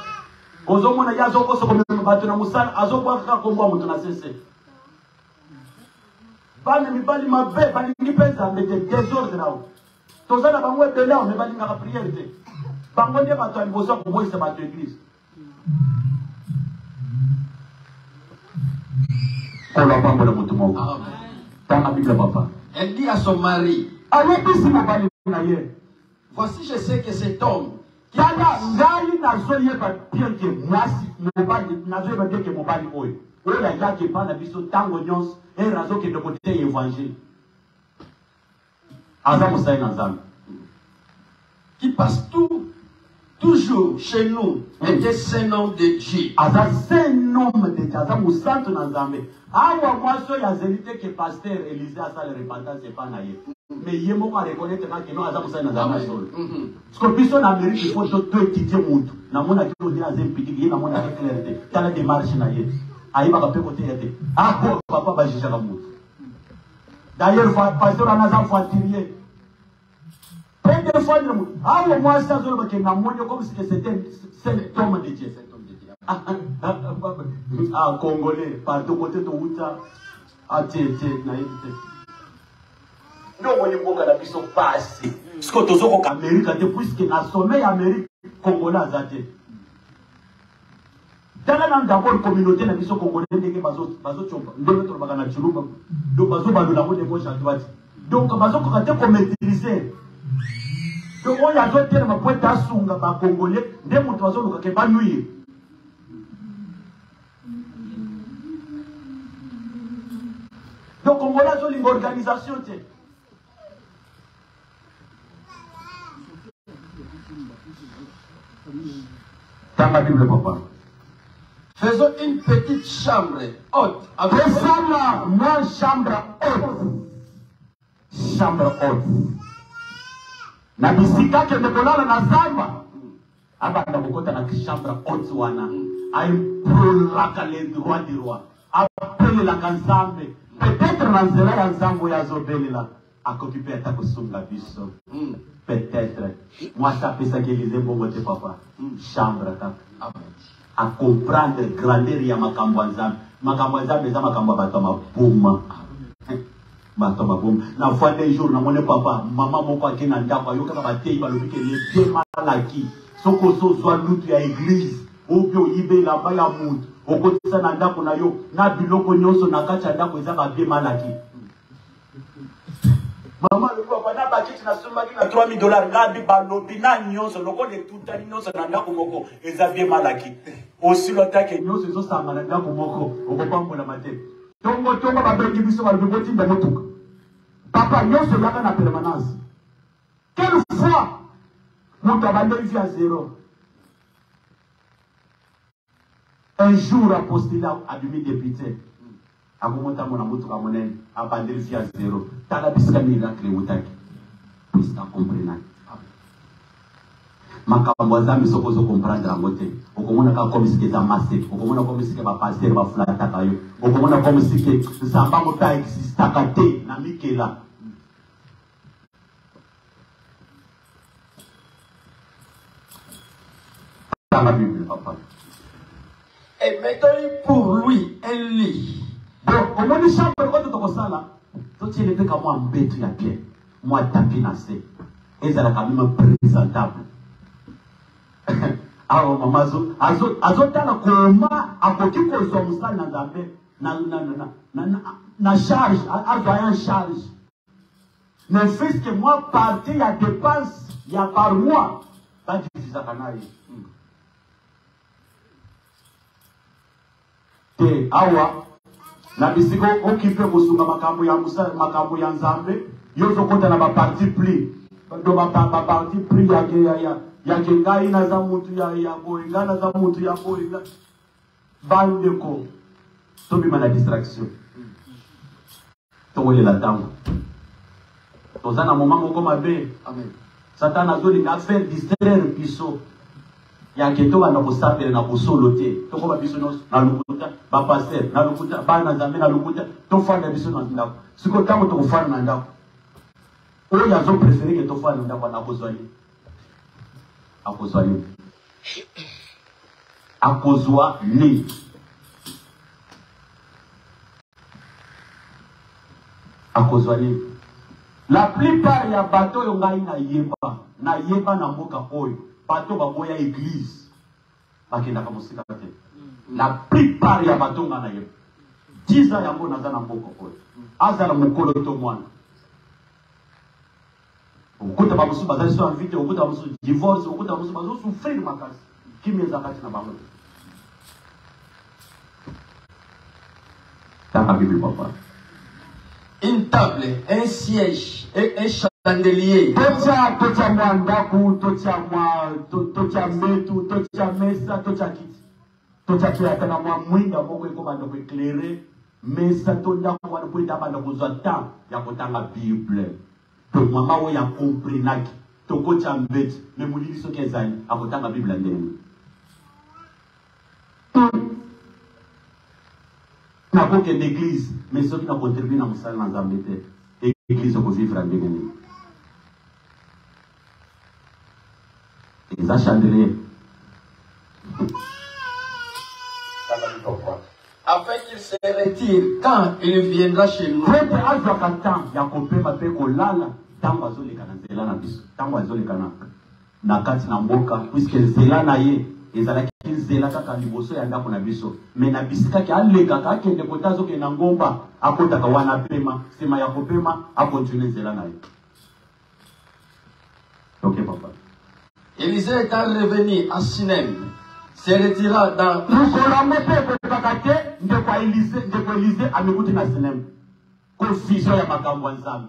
Ozomona ye azokosa komema bato na mosala, azobwaka kaka kombo ya moto na sese. Bana mibali mabe balingi mpe Nzambe te, desordre na yo. Toza na bango ebele awa, me balingaka priere te. Bango nde bato ya liboso ya koboyisa bato eglise. Kolo apambola moto moko. Tanga Biblia papa. Elle dit à son mari. Ayebisi mobali na ye. Voici je sais que cet homme tala ngai nazoyeba bien ke mwasi mobali nazoyeba bien ke mobali oyo oyo ayaki epai na biso ntango nyonso ere azokende koteya evangile aza mosali na nzambe qui passe tout toujours chez nous était saint homme de dieu aza saint homme de dieu aza mosantu na nzambe awa mwasi oyo azeli te ke paster elise asala repentance epa na ye mais ye moko areconnaitre nga keno aza mosali na nzambe solo siko biso na amerike ifo to to etidie motu namonaki oye aza impitiki ye namonaki claire te tala demarche na ye ayebaka mpe koteya te ako papa bajijaka motu D'ailleurs, pasteur wana aza voiturier. Première fois, awo mwasi azoloba ke namoni comme si que c'était cet homme de Dieu, cet homme de Dieu. Ah, ah, ah Congolais, partout côté to uta, ah tie tie na yete. Ndio mwenye mboka na biso pasi. Siko tozo ko Amerika te puisque na sommet ya Amerika Congolais azate. Tala nanu d'abord communaute na biso congolais ndenge bazo bazo tshomba ndenge tolobaka na tshilumba donc bazo balola ngo de gauche à droite donc bazo koka te ko maîtriser donc oyo azo telema po ete asunga ba congolais nde moto bazo luka ke ba nuire donc congolais azo linga organisation te Tanga Bible, papa. Faisons une petite chambre haute. Tosala mwa chambre haute. Chambre haute. Na bisika kende kolala na zamba. abanda kokota na chambre haute wana aimplolaka le droit du roi abelelaka nzambe peut-être na nzela ya nzambe oyo azobelela akoki mpe ata kosunga biso hmm. peut-être mwasi apesaki elize mbongo te papa hmm. chambre kaka ah acomprendre grandeur ya makambo ya nzambe makambo ya nzambe eza makambo ya bato ya maboma ah Bato bakomi na fanda un jour namoni papa mama moko ake na ndako ayokaka bateyi balobi ke ye te malaki soki osozwa lutu ya eglize obi oyiba elamba ya moto okotisa na ndako na yo na biloko nyonso na kati ya ndako eza babie malaki mama alobi papa na bakiti nasombaki na 3000 dollars ngabi balobi na nyonso lokola etutani nyonso na ndako moko eza bie malaki osilotake nyonso ezosanga na ndako moko okopambolama te Tongo tongo babengi biso balobi botinda motuka. Papa nyonso yaka na permanence. Quelle foi moto abandeli vie ya zero. Un jour apostila abimi depute akomota mona motuka monene abandeli vie ya zero. Tala bisika miracle eutaki. Pesa comprenaki. makambo ya zambe soki ozo comprendre yango te okomona kaka comme sike eza mase okomona comme sike bapaster bafulataka yo okomona comme sike nzamba moto aexistaka te na mikela tanga bible papa et mettons pour lui un lit bon omoni chambre oyo tokosala totiele mpe kamwa mbetu ya bien mwa tapi na se ezalaka mema presentable awa mama azotala koma akoki kozwa mosali na nzambe na charge azwa ya charge ne fils que mwa parti ya dépense ya par mois badifisaka na ye te awa na bisika okipe kosunga makambo ya makambo ya nzambe yo ozokota na baparti pris do baparti pris yake yake ngai naza mutu ya boye ngai naza mutu ya boye bandeko tobima na distraction tokolela ntango toza na moma moko mabe amen satana azolinga afaire distraire biso yake tobanda kosambela na bosolo te tokoba biso nyonso na lokuta bapaster na lokuta bana nzambe na lokuta tofanda biso na ndako siko ntango tokofanda na ndako oyo azoprefere ke tofanda na ndako wana akozwa ye akozwa ye akozwa nini akozwa nini la plupart ya bato oyo ngai nayeba nayeba na mboka oyo bato baboya eglise bakendaka mosika te la plupart ya bato ngai nayeba tiza yango naza na mboka oyo azala mokolo to mwana Okuta ba musu bazali so envie te, okuta ba musu divorce, okuta ba musu bazo souffrir makasi. Kimia eza kati na bango. Tanga bibi papa. Une table, un siège et un chandelier. Totia totia mwa ndaku, totia mwa totia mbetu, totia mesa, totia kiti. Totia soki ata na mwa mwinda moko ekobanda ko eclairer mesa to ndako wana mpo ete abanda kozwa temps ya kotanga Bible. Mpe mama oyo akomprenaki tokotia mbeti me molili soki ezali akotanga Bible ndenge nakokende eglise mais soki na contribue na mosala na nzambe te eglise okovivre ndenge nini Eza chandelier. Afin qu'il se retire quand il viendra chez nous. Peuple azwaka temps ya kopema mpe kolala ntango azoleka na nzela na biso, ntango azoleka na na kati na mboka, puisque nzela na ye ezalaki nzela kaka liboso ya ndako na biso me na bisika ke alekaka akende kota azokende na ngomba akotaka wana apema nsima ya kopema akontinue nzela na ye Ok, papa. Élisée étant revenu à Sinem, se retira dans. mokolo yango mpe ekokaka te ndeko elize ndeko elize amikuti na sinem confusion ya makambo ya nzambe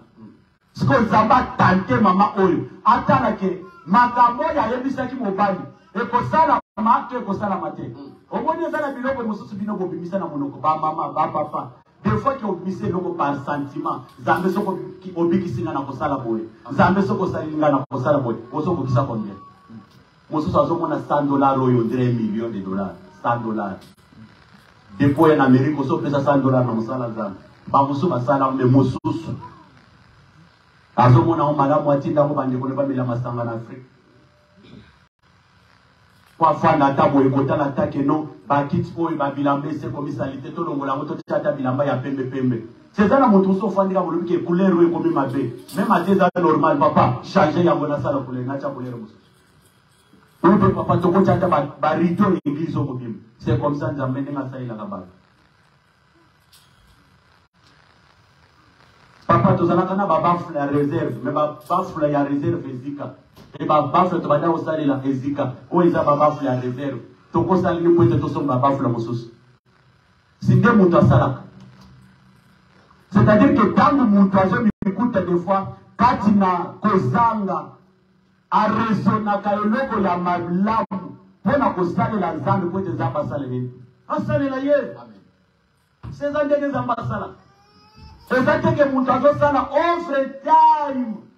sikoyo nzambe atante mama oyo atala ke makambo oyo ayebisaki mobali ekosalama to ekosalama te omoni eza na biloko mosusu bino bobimisa na monoko bamama bapapa Des fois que obimisi eloko par sentiment, Zambe soko obikisi nga na kosala boye, Zambe soko osaleli nga na kosala boye, ozo kokisa combien? Mosusu azomona 100 dollars oyo ondire million de dollars, 100 dollars. Depot ya na Amerique ozo pesa 100 dollars na mosala Zambe. Ba mosusu basala mais mosusu azomona yango malamu atinda yango bandeko ne bamela masanga na Afrique. Kwa fanda ata boye kotala ata que non ba kits oyo ba bilamba ese komi salite to longola yango to tia ata bilamba ya pembe pembe. Ceza na moto oso fandi ka bolobi ke couleur oyo ekomi mabe. Même ate eza normal papa changer yango na sala couleur na tia couleur mosusu. Ube papa toko tia ata ba, ba rideau ya église oyo mobimba. C'est comme ça Nzambe ndenge asalelaka bato. papa tozalaka na babafula ya reserve me babafula ya reserve ezika e babafula tobanda kosalela ezika oyo eza babafula ya reserve tokosala nini mpo ete tosomba babafula mosusu si nde moto asalaka c'est-à-dire que ntango moto azomikuta de fois kati na kozanga A raisonnaka eloko ya malamu mpo na kosalela Nzambe mpo ete Nzambe asalela ye. Asalela ye. Se eza ndenge Nzambe asalaka. Eza te ke moto azosala over time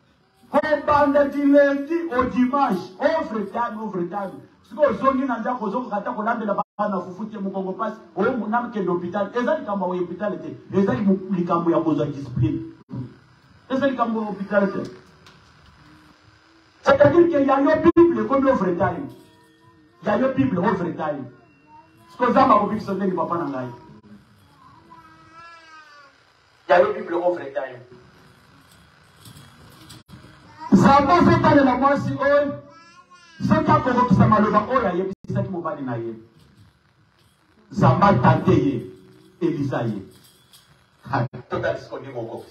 kobanda di lundi au dimanche over time over time sikoyo ozongi na ndako ozokaka ata kolambela bana fufu te mokongo mpasi oyo monamkende hôpital eza likambo ya hôpital te eza likambo ya kozwa discipline Eza likambo ya hopital te. C'est-à-dire que ya yo Bible ekomi yo vrai taille. Ya yo Bible o vrai taille. Siko zamba ko biso ndenge papa na ngai. Ya yo Bible o vrai taille. Zamba zotale na mwasi oyo soki akokokisa maloba oyo ayebisaki mobali na ye. Zamba tante ye, Elisa ye. Total sikondi moko.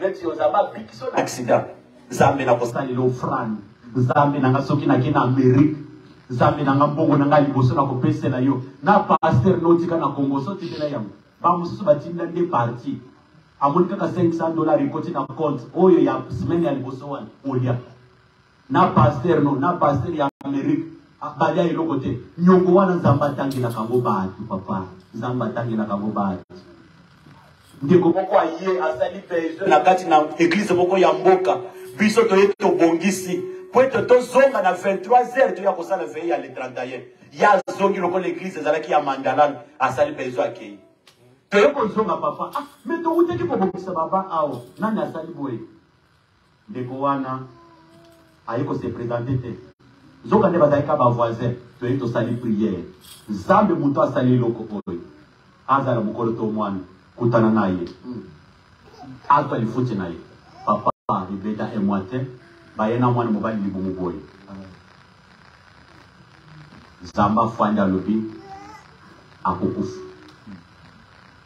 Neti yo zamba bikiso na accident. Zambe na kosali lo frani. Zambe na nga soki na kena Amerique. Zambe na nga mbongo na nga liboso na kopesela yo. Na pasteur notika na Congo so tibela yango. Ba mosusu batinda nde parti. Amoni kaka 500 dollars ekoti na compte oyo ya semaine ya liboso wana olia. na pasteur no na pasteur ya amerique abalia eloko te nyongo wana nzambe atangelaka yango bato papa nzambe atangelaka yango bato ndeko moko aye asali besoin na kati na eglize moko ya mboka biso toye tobongisi po ete tozonga na 23 heures toya kosala veye ya le 31 ye azongi lokola eglize ezalaki ya mandalal asali besoin akei toye kozonga papa ah, me towutaki kobongisa baba awa nani asali boye Ndeko wana aye ko se presenter te. Nzoka nde bazali ka ba voisins, toye tosali prière. Nzambe mutu asali eloko oyo. Azala mukolo to muana, kutana na ye. Azwa lifuti na ye. Papa ebeta un mois te, baye na muana mobali libumu boye. Nzambe afandi alobi akokufa.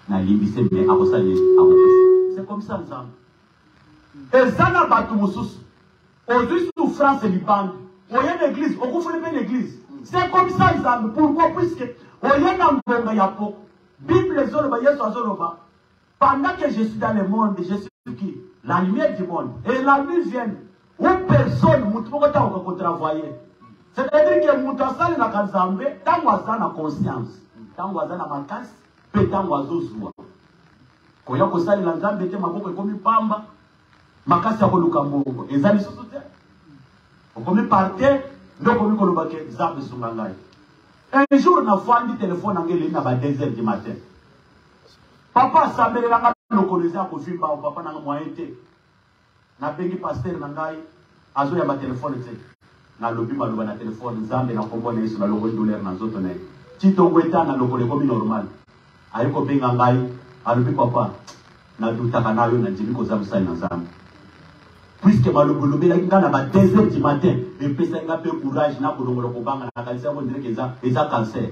Na limbise mais akosala nini? Akokufa. C'est comme ça Nzambe. Eza na batu mususu ozwi souffrance libanda oye na eglise okufeli mpe na eglise c'est comme ça nzambe pourquoi puisque oye na ngonga ya po bible ezoloba yesu azoloba pendant que je suis dans le monde je suis qui la lumière du monde et la nuit vient ou personne mutu moko ntango kakotravaille c'est-à-dire que mutu asalelaka nzambe ntango aza na conscience ntango aza na makasi mpe ntango azozwa koya kosalela nzambe te maboko ekomi pamba makasi ya koluka mbongo eza lisusu te okomi parte nde okomi koloba ke nzambe sunga ngai un jour nafandi telefone yango elei na ba 2 heures du matin papa asambelelanga lokolo eza ya kovimba papa nanga moyen te Nabengi pasteur na ngai azo yamba telephone tse. Nalobi maloba na telephone nzambe na kombo na yesu nalongoli douleur na nzoto na ye ti tongo etana lokola ekomi normal aye kobenga ngai alobi papa na doutaka na yo nandimi koza mosali na nzambe puisque maloba olobelaki ngai na ba 2 heures du matin epesaki ngai mpe courage na kolongola kobanga nakanisi yango ndireke eza eza cancer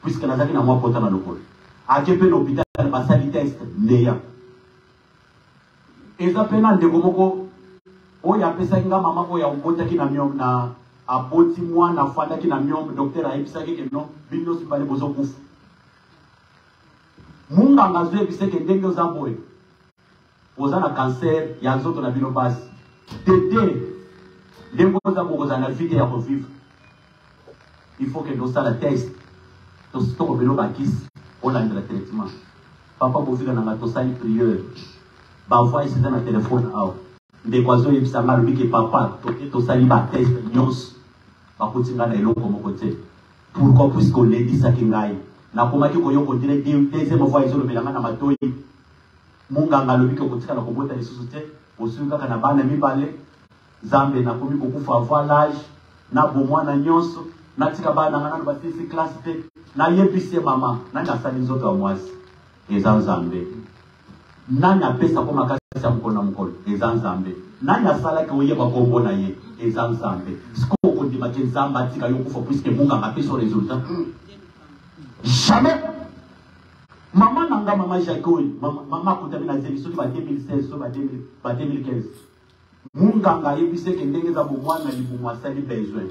puisque nazalaki na mwa pota na lokolo ake mpe na hopital basali test neya eza pe na ndeko moko oyo apesaki nga mama oyo abotaki na miom na aboti mwana afandaki na miom docteur ayebisaki ke non bino nyonso mibale bozokufa munganga azoyebisa ke ndenge oza boye oza na kanser ya nzoto na bino basi tete ndenge oza bokozala na vite ya kovivre il faut kende osala test tokobelo bakisi olandela traitement papa bovila na ngai tosali priere bavoi esita na telefone awa ndeko azoyebisa ngai alobi ke papa toke tosali batest nyonso bakuti ngai na eloko moko te pourkoi puiske olendisaki ngai nakomaki koyoka ondire deuxième voi ezolobela ngai na matoi monganga alobi ke okotikala kobota lisusu te osui kaka na bana mibale Zambe na komi kokufa avoir l'âge na bomwana nyonso natika bana nga nano basilisi classe te nayebisi ye mama nani asali nzoto ya mwasi eza nzambe nani apesa ko makasi ya mokolo na mokolo eza nzambe nani asalaki oyeba kombo na ye eza nzambe sikoyo okondima ke nzambe atika yo kufa puiske munganga apeso resultat jamais mama na nga mama jacques oyo mama akutami na zemi soki ba 2016 soki ba 2015 munganga ayebisi eke ndenge eza bomwana na libumu asali besoin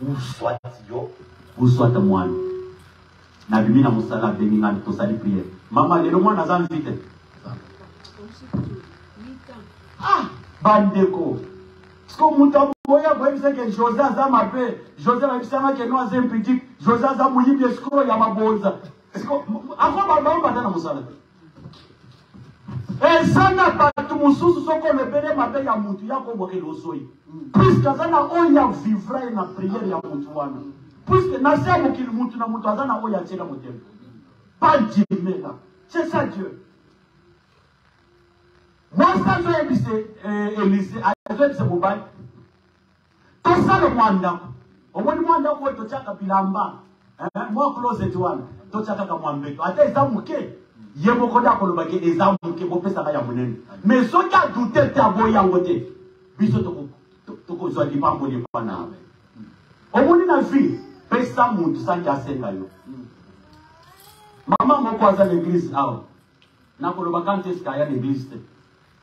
uswati yo uswata mwana nabimi na mosala abengi ngai tosali priere mama lelo mwana aza nzi te ah bandeko siko moto aboya koyebisa ke josé aza mabe josé bayebisanga ke no aza impitique josé aza moyibi esiko ya mabonza siko akobamba yo banda na mosala te eza na bato mosusu soki olobele mabe ya motu ya kobwaka elozoi puiske aza na oyo ya vivra ye na priere ya motu wana puiske na se ya mokili motu na motu aza na oyo atyela motema pas dimela c'est ça dieu mwasi azoyebise eh, elise azoyebise mobali tosala mwa ndako omoni mwa ndako oyo totyaka bilamba eh, mwa closet wana totya kaka mwa mbeto ata eza moke ye moko nde akolobaki eza moke bopesaka ya monene mais soki adute te aboyi yango te biso tokozwa libamboli epa na abe omoni na vie pesa motu sanki asenga yo mama moko aza na eglise awa nakoloba quand est-ce qu'aya na église te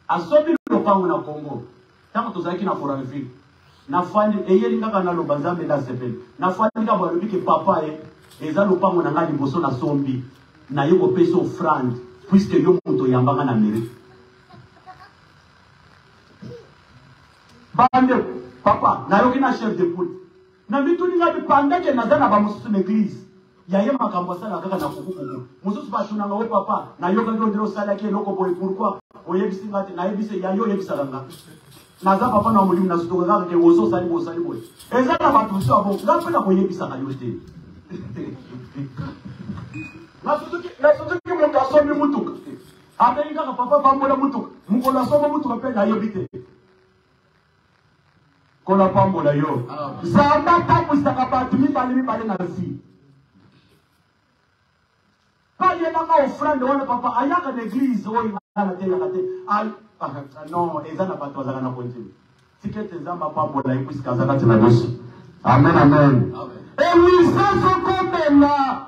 asombi lopango na congo ntango tozalaki na coranville nafandi eyeli nga kaka naloba nzambe nde asepeli nafandi kaka balobi ke papa ye eza lopango na ngai liboso nasombi naye kopesa ofrande puiske yo moto oyambanga na mairie bande papa nayoki na chef de poule na mituni nga bipandeke naza na bamosusu na eglise ya ye makambo asala kaka na kukukuku mosusu batunanga o papa nayokaki ondire osalaki eloko boye pourkui oyebisi nga te nayebisi ya yo oyebisaka nga naza papa na molimo nasutoka kaka te ozo osali boye osali boye eza na bato mosusu abo nga mpe nakoyebisaka yo te nasutuki moto asombi motuka abengi kaka papa bambola motuka mokolo asomba motuka mpe nayebi te nkolo apambola yo nzambe atambwisaka bato mibale mibale na vie bayebaka ofrande wana papa ayaka na eglize oyo ngana te yaka te ah, non eza na bato azalaka na kondima tika ete nzambe apambola ye puisque aza kati na biso amen amen elisa sokomela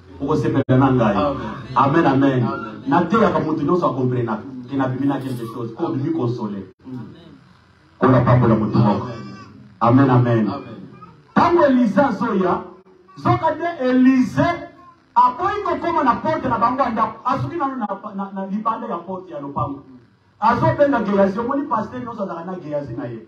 okosepela na ngai amen amen nateyaka moto nyonso akomprenaka ke nabimi na quelque chose po obimi konsole nkolo apambola moto moko amen amen ntango elize azoya nzoka nde elize aboyi kokoma na porte na bango ya ndako asoki nano na libanda ya porte ya lopango azobenga geyazi omoni pastere nyonso azalaka na geyazi na ye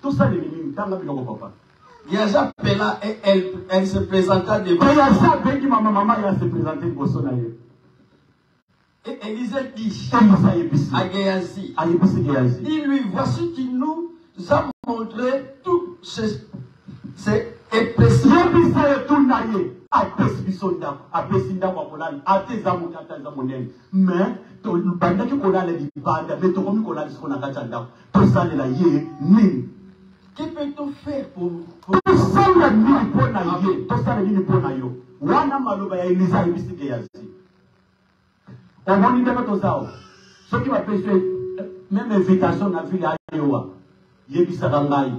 Tout ça, les minimes, t'as pas papa. Il y a déjà Pella et elle, elle se présenta devant. Il y a déjà Bengi, ma maman, il a se présenté pour son aïe. Et Élisée dit à Géasi, il lui voici qui nous a montré tout ce, ce épais. apesi biso ndako apesi ndako ya kolala ata eza moke ata eza monene mais bandaki kolala libanda me tokomi kolala siko na kati ya ndako tosalela ye nini que peut-on faire pour tosala nini mpo na ye tosala nini mpo na yo wana maloba ya eliza ayebisi geyazi omoni ndenge tozao soki bapesi meme invitation na ville ayowa yebisaka ngai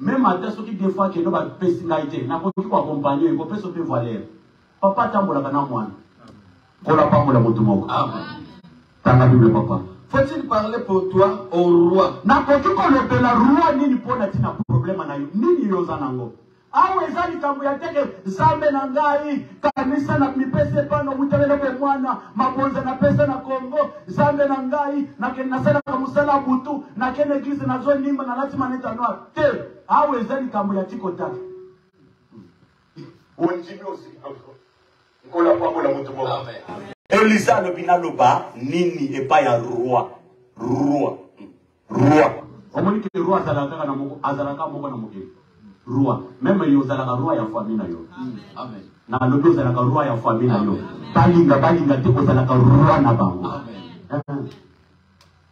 meme ata soki defoi keno bapesi ngai te nakoki koakompagne ekopesa mpe valeur Papa atambolaka na mwana. Nkolo apambola moto moko. Amen. Tanga Biblia papa. Faut-il parler pour toi au roi? Nakoki kolobela roi nini mpo na tina problema na yo nini yo oza nango? awa eza likambo ya teke nzambe na ngai kanisa na mipesa epai na wutalelo mpe mwana mabonza napesa na kongo nzambe na ngai nakende nasalaka mosala ya butu nakende eglize nazonimba nalati maneta noir te awa eza likambo ya tikotaka Bondimi osi Nkolo apambola moto moko. Amen. Elisa alobi naloba nini epai ya roi roi roi omoni ke roi azalaka kaka na moko azalaka moko na mokili roi meme yo ozalaka roi ya famille na yo amen nalobi ozalaka roi ya famille na yo balinga balinga te ozalaka roi na bango amen.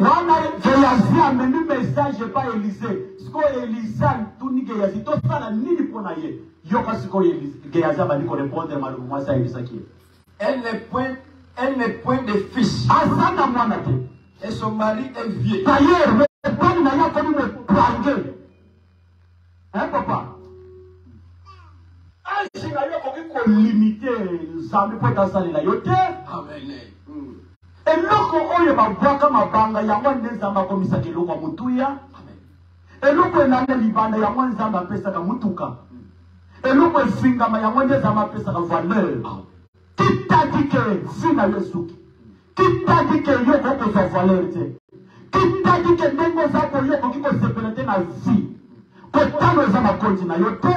wana geyazi amemi message epai elize sikoyo elize atuni geyazi tosala nini mpo na ye yoka sikoyo geyazi abandi korepondre malobo mwasi ayebisaki ye elle n'est point elle n'est point de fils aza na mwana te et son mari est vieux d'ailleurs mobali na ye akomi mopange Hein, papa Age na yo akoki kolimite nzambe mpo ete asalela yo te hmm. eloko oyo babwaka mabanga yango nde nzambe akomisaka eloko ya motuya eloko elanda libanda yango nzambe apesaka motuka hmm. eloko efingama yango nde nzambe apesaka valeur Qui t'a dit que vie na yo esuki? Qui t'a dit que yo okoki kozwa valeur te? Qui t'a dit que ndenge oza boye okoki kosepela te na vie? Kotala eza makonzi na yo te,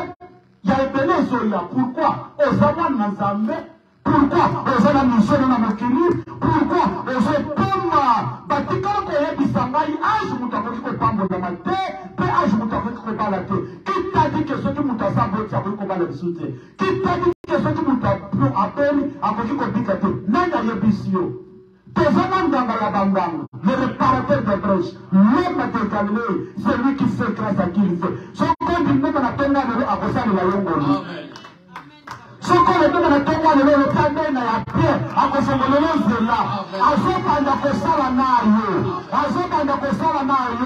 ya ebele ezoya. Pourquoi? Oza mwana na Nzambe. Pourquoi? Oza na misolo na mokili. Pourquoi? Ozopema. Batikala koyebisa ngai age moto akoki kopambolama te, mpe age moto akoki kobala te. Qui t'a dit que soki moto aza boti akoki kobala bisu te? Kitani te soki moto abeli akoki kobika te. Nani ayebisi yo? Toza na nganga ya banganga, le reparateur de brèche, l'homme de Galilée, celui qui sait grâce à qui il fait. Soki ondimaka na tonga lelo akosalela yo ngolu. soki olobaka na ntongo lelo olobi amen na ya bien akofongolela nzela azobanda kosala nayo azobanda kosala nayo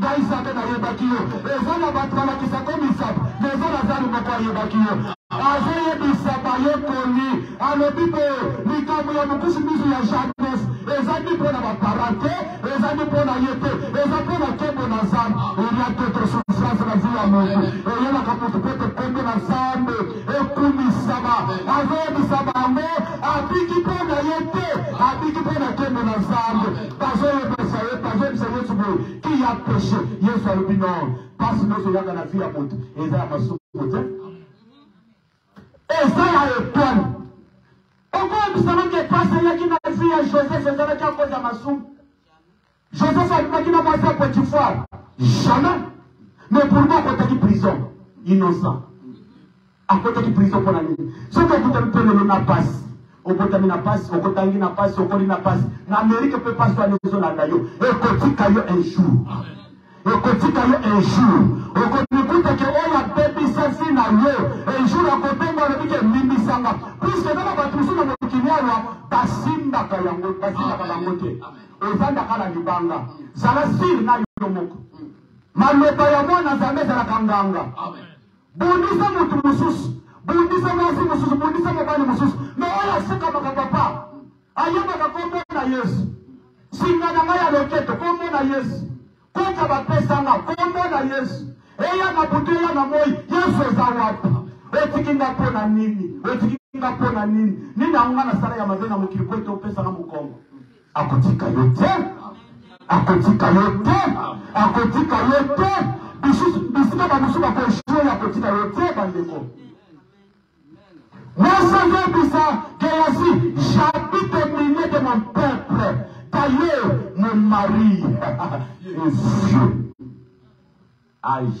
ngai sata nayebaki yo eza na bato balakisa ko misapo na eza na zali moko ayebaki yo azoyebisa bayekoli alobi boye likambo ya mokusu miso ya jacques ezali mpo na bapara te ezali mpo na ye te eza mpo na kembo na zambe elia tetre souffrance na vie ya moto eyelaka moto mpo tokombe na zambe ekumisama azoyebisa bango abiki mpo na ye te abiki mpo na kembo na zambe bazoyebisa ye bazoyebisa yesu boye ki ya peche yesu alobi non mpasi nyonso eyaka na vi ya moto eza ya masumu te eza ya etoile okoyebisamaki epasi eyaki na vi ya joseph ezalaki akoza masumu joseph abimaki na mwasi ya potifar jamais mais pourkoi akotaki prison innocent akotaki prison mpo na nini soki okutami mpe lelo na pasi obotami na pasi okotangi na pasi okoli na pasi na amerike mpe pasi wana ezolanda yo ekotika yo un jour ekotika yo un jour okomikuta ke oyo abebisasi na yo un jour akobenga olobi ke mimisanga puiske kaka bato mosusu na mokili awa basimbaka yango basimbaka bango te ofandaka na libanga zala sire na yo moko maloba ya mwana nzambe ezalaka nganga Amen. Bundisa moto mosusu, bundisa mwasi mosusu, bundisa mobali mosusu, me oyo afukamaka papa ayebaka kombo na Yesu. Singa na ngai ya loketo, kombo na Yesu. Koka bapesanga, kombo na Yesu. Eya na butu, eya na moi, Yesu eza wapi? Otiki nga mpo na nini? Otiki nga mpo na nini? Nini yango nga nasala ya mabe na mokili mpo ete opesanga mokongo? akotika yo te akotika yo te akotika yo te bisika bamosusu bakoshue akotika yo te bandeko nasozobisa kelasi j'habite au milieu de mon peuple taye mon mari yesu age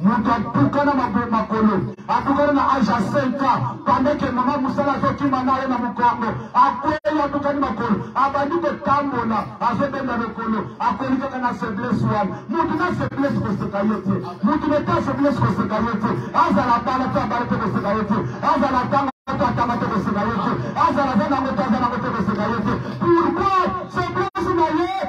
moto abukana maboye makolo abukana na age ya 5 ans pandeke mama mosala azokima na ye na mokongo akweli abukani makolo abandi kotambola azobenda lokolo akweli kaka na faiblesse wana moto na faiblesse koseka ye te moto neta faiblesse koseka ye te azala bala te abala te koseka ye te azala tanga te atanga te koseka ye te azala aza nango te aza nango te koseka ye te pourquoi faiblesse na ye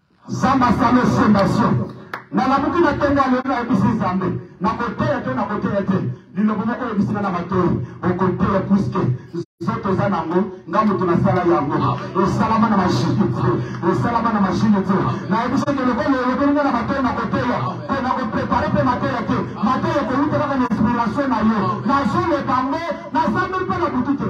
Nzambe asali esondation. Nalamuki na ntongo ya lelo nayebisi Nzambe nakoteya te nakoteya te lilobo moko oyebisi nga na matoi okoteya puiske nzoto oza nango nga moto nasala yango esalama na mashini te esalama na mashini te nayebisi ete lokola olobeli nga na matoi nakoteya mpe nakoprepare mpe mateya te mateya ekowuta kaka na inspiration na yo nazoleka yango nasambeli mpe na butu te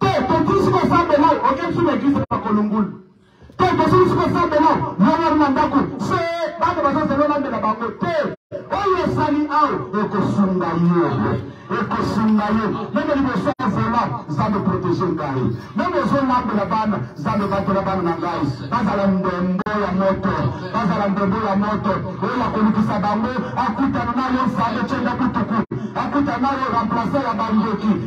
Te totisi kosambela okebisi na eglise ya kolungulu. Te tosili kosambela longor na ndako se bana bazozela olambela bango te. Oyo esali awa ekosunga yo ekosunga yo meme liboso ya vola zambe protege ngai meme ozolambela bana zambe batela bana na ngai bazala ndembo ya moto bazala ndembo ya moto oyo akolukisa bango akutana na yo nzambe cenda kutuku akutana na yo remplace ya bandoki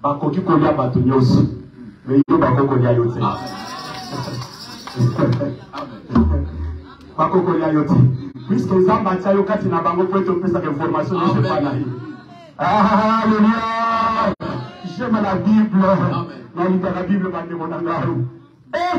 Bakoki kolia bato nyonso, me yo bakoki kolia yo te. bakoki kolia yo te, puiske Nzambe atia yo kati na bango mpo ete opesaka information nyonso epai na ye. Alléluia. J'aime la Bible. Nalingaka Bible bandeko na ngai. Eh!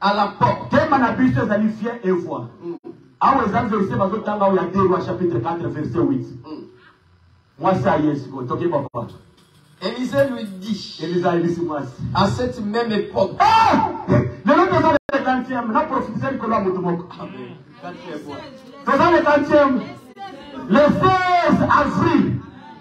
à la porte. Tema na biso ezali viens et voir. Mm. Awa eza verset bazo tanga ya 2 wa chapitre 4 verset 8. Mm. Moi ça y est, siko toke papa. Élisée lui dit. Élisée lui dit moi. À cette même époque. Ah! Le nom de le 20e, n'a prophétisé que l'homme de Mok. Amen. Toza le 20e. Le 16 avril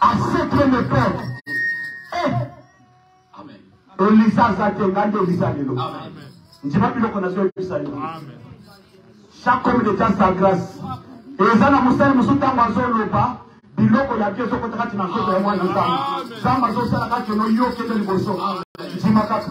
asekle mepere eh! olisa aza te ngai nde olisa lelo ndima biloko nazo yebisa yo chaque homme deja sa grâce eza na mosali mosusu ntango azoloba biloko ya bie ezokota kati na nzoto ya mwana nzambe nzambe azosala kati ono yo okende liboso ndima kaka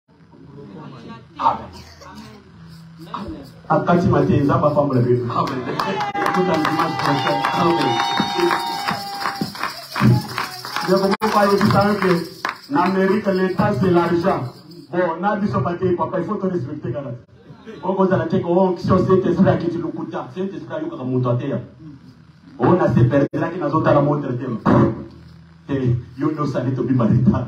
akati mate nzambe apambola bino ndeko moko ayebisana ke na amerika letat c'est l'argent bon na biso batei papa il faut torespecte kaka okozala te koonction saint esprit akiti lokuta saint esprit ayokaka moto ateya oyo naseperelaki nazotala montre te te yo nde osali tobima retard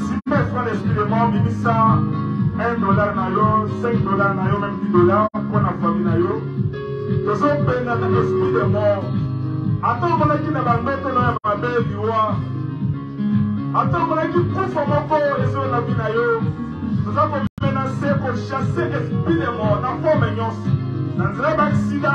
Sipeswa l'esprit de mort bimisa 1 dollar na yo 5 dollar na yo même 10 dollar mpo na famille na yo tozobengaka esprit de mort ata omonaki na bandoto na ya mabe liwa ata omonaki kufa moko ezali na bi na yo toza komenase kochasse esprit de mort na forme nyonso na nzela ya baksida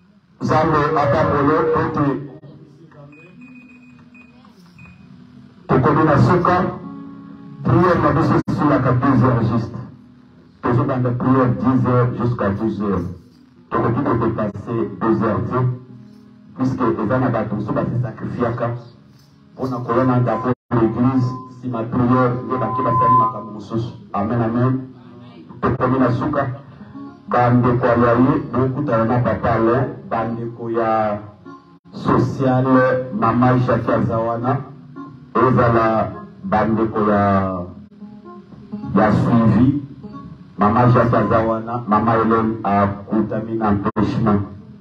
Nzambe apambole ete tokomi na suka priere na biso esilaka 10 heures juste tozobanda priere 10 heures jusqu'à 12 heures tokoki kodepase 2 heures te puiske eza na bato mosusu basesacrifiaka Pona kolona ndako na eglise sima prière nde bake basali makambo mosusu. Amen amen. Tokomi na suka. Bandeko ya loyer bokutana na papa Alain, bandeko ya sociale mama Jacques aza wana, ezala bandeko ya ya suivi mama Jacques aza wana, mama Helène akutami na empêchement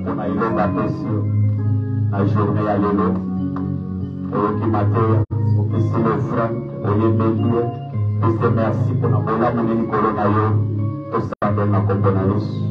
mpona elonga apesi yo na journée ya lelo oyoki mateya opesi yo frère oyembeli ye pese merci mpona bolamu ne likolo na yo tosambeli na kombo na yesu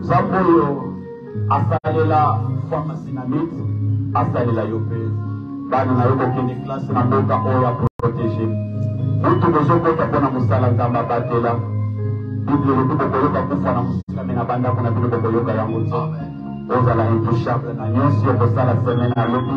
Nzambe oyo asalela pharmacie na mit asalela yo mpe bana na yo kokende klase na mboka oyo aprotege butu bozokota mpo na mosala nzambe abatela biblia elobi bokoyoka kufa na mosika me na bandako na bino bokoyoka yango te ozala intouchable na nyonso okosala semaine alobi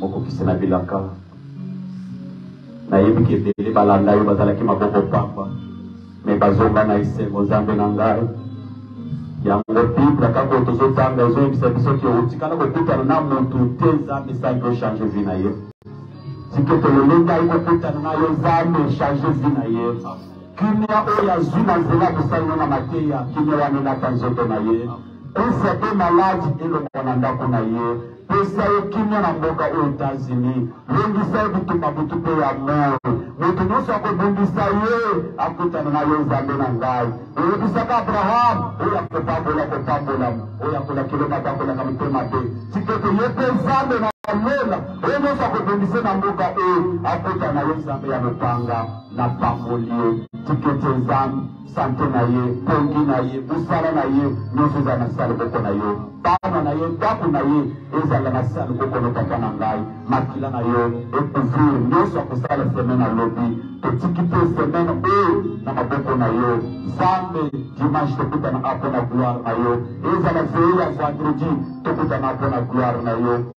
Mokokisi na bilaka, nayebi ke ebele balanda yo bazalaki maboko pamba, me bazonga na esengo, Nzambe na ngai. Yango Bible kaka oyo tozotanga ezoyebisa biso ke otikala kokutana na motu te Nzambe esangi ochange vi na ye. Siketo lolenge ayi kokutana na yo Nzambe echange vi na ye. Kimia oyo azwi na nzela kosalina na mateya, kimia wana elata nzoto na ye. Kufa pe maladi elongwa na ndako na ye. Pesa ye kimia na mboka oyo Etats-Unis. Longisa ye bitumba motu mpe ya moi. Moto nyonso akobundisa ye akutana na yo Nzambe na ngai. Oyebisaka Abraham oyo akopambola kopambolama, oyo akolaki eloko abakolaka mpe mabe. Tika ete ye mpe Nzambe na lola oyo nyonso akobundisa na mboka oyo akutana na yo Nzambe ya mopanga na pamboli ye. Tika ete Nzambe sante na ye pongi na ye mosala na ye nyonso ezala na sale boko na yo bana na ye ndako na ye ezala na sale boko na papa na ngai makila na yo ekouvrir nyonso akosala semaine alobi totiki te semaine oyo na maboko na yo zambe dimanche tokutana apo na gloire na yo ezala veye ya vendredi tokutana apo na gloire na yo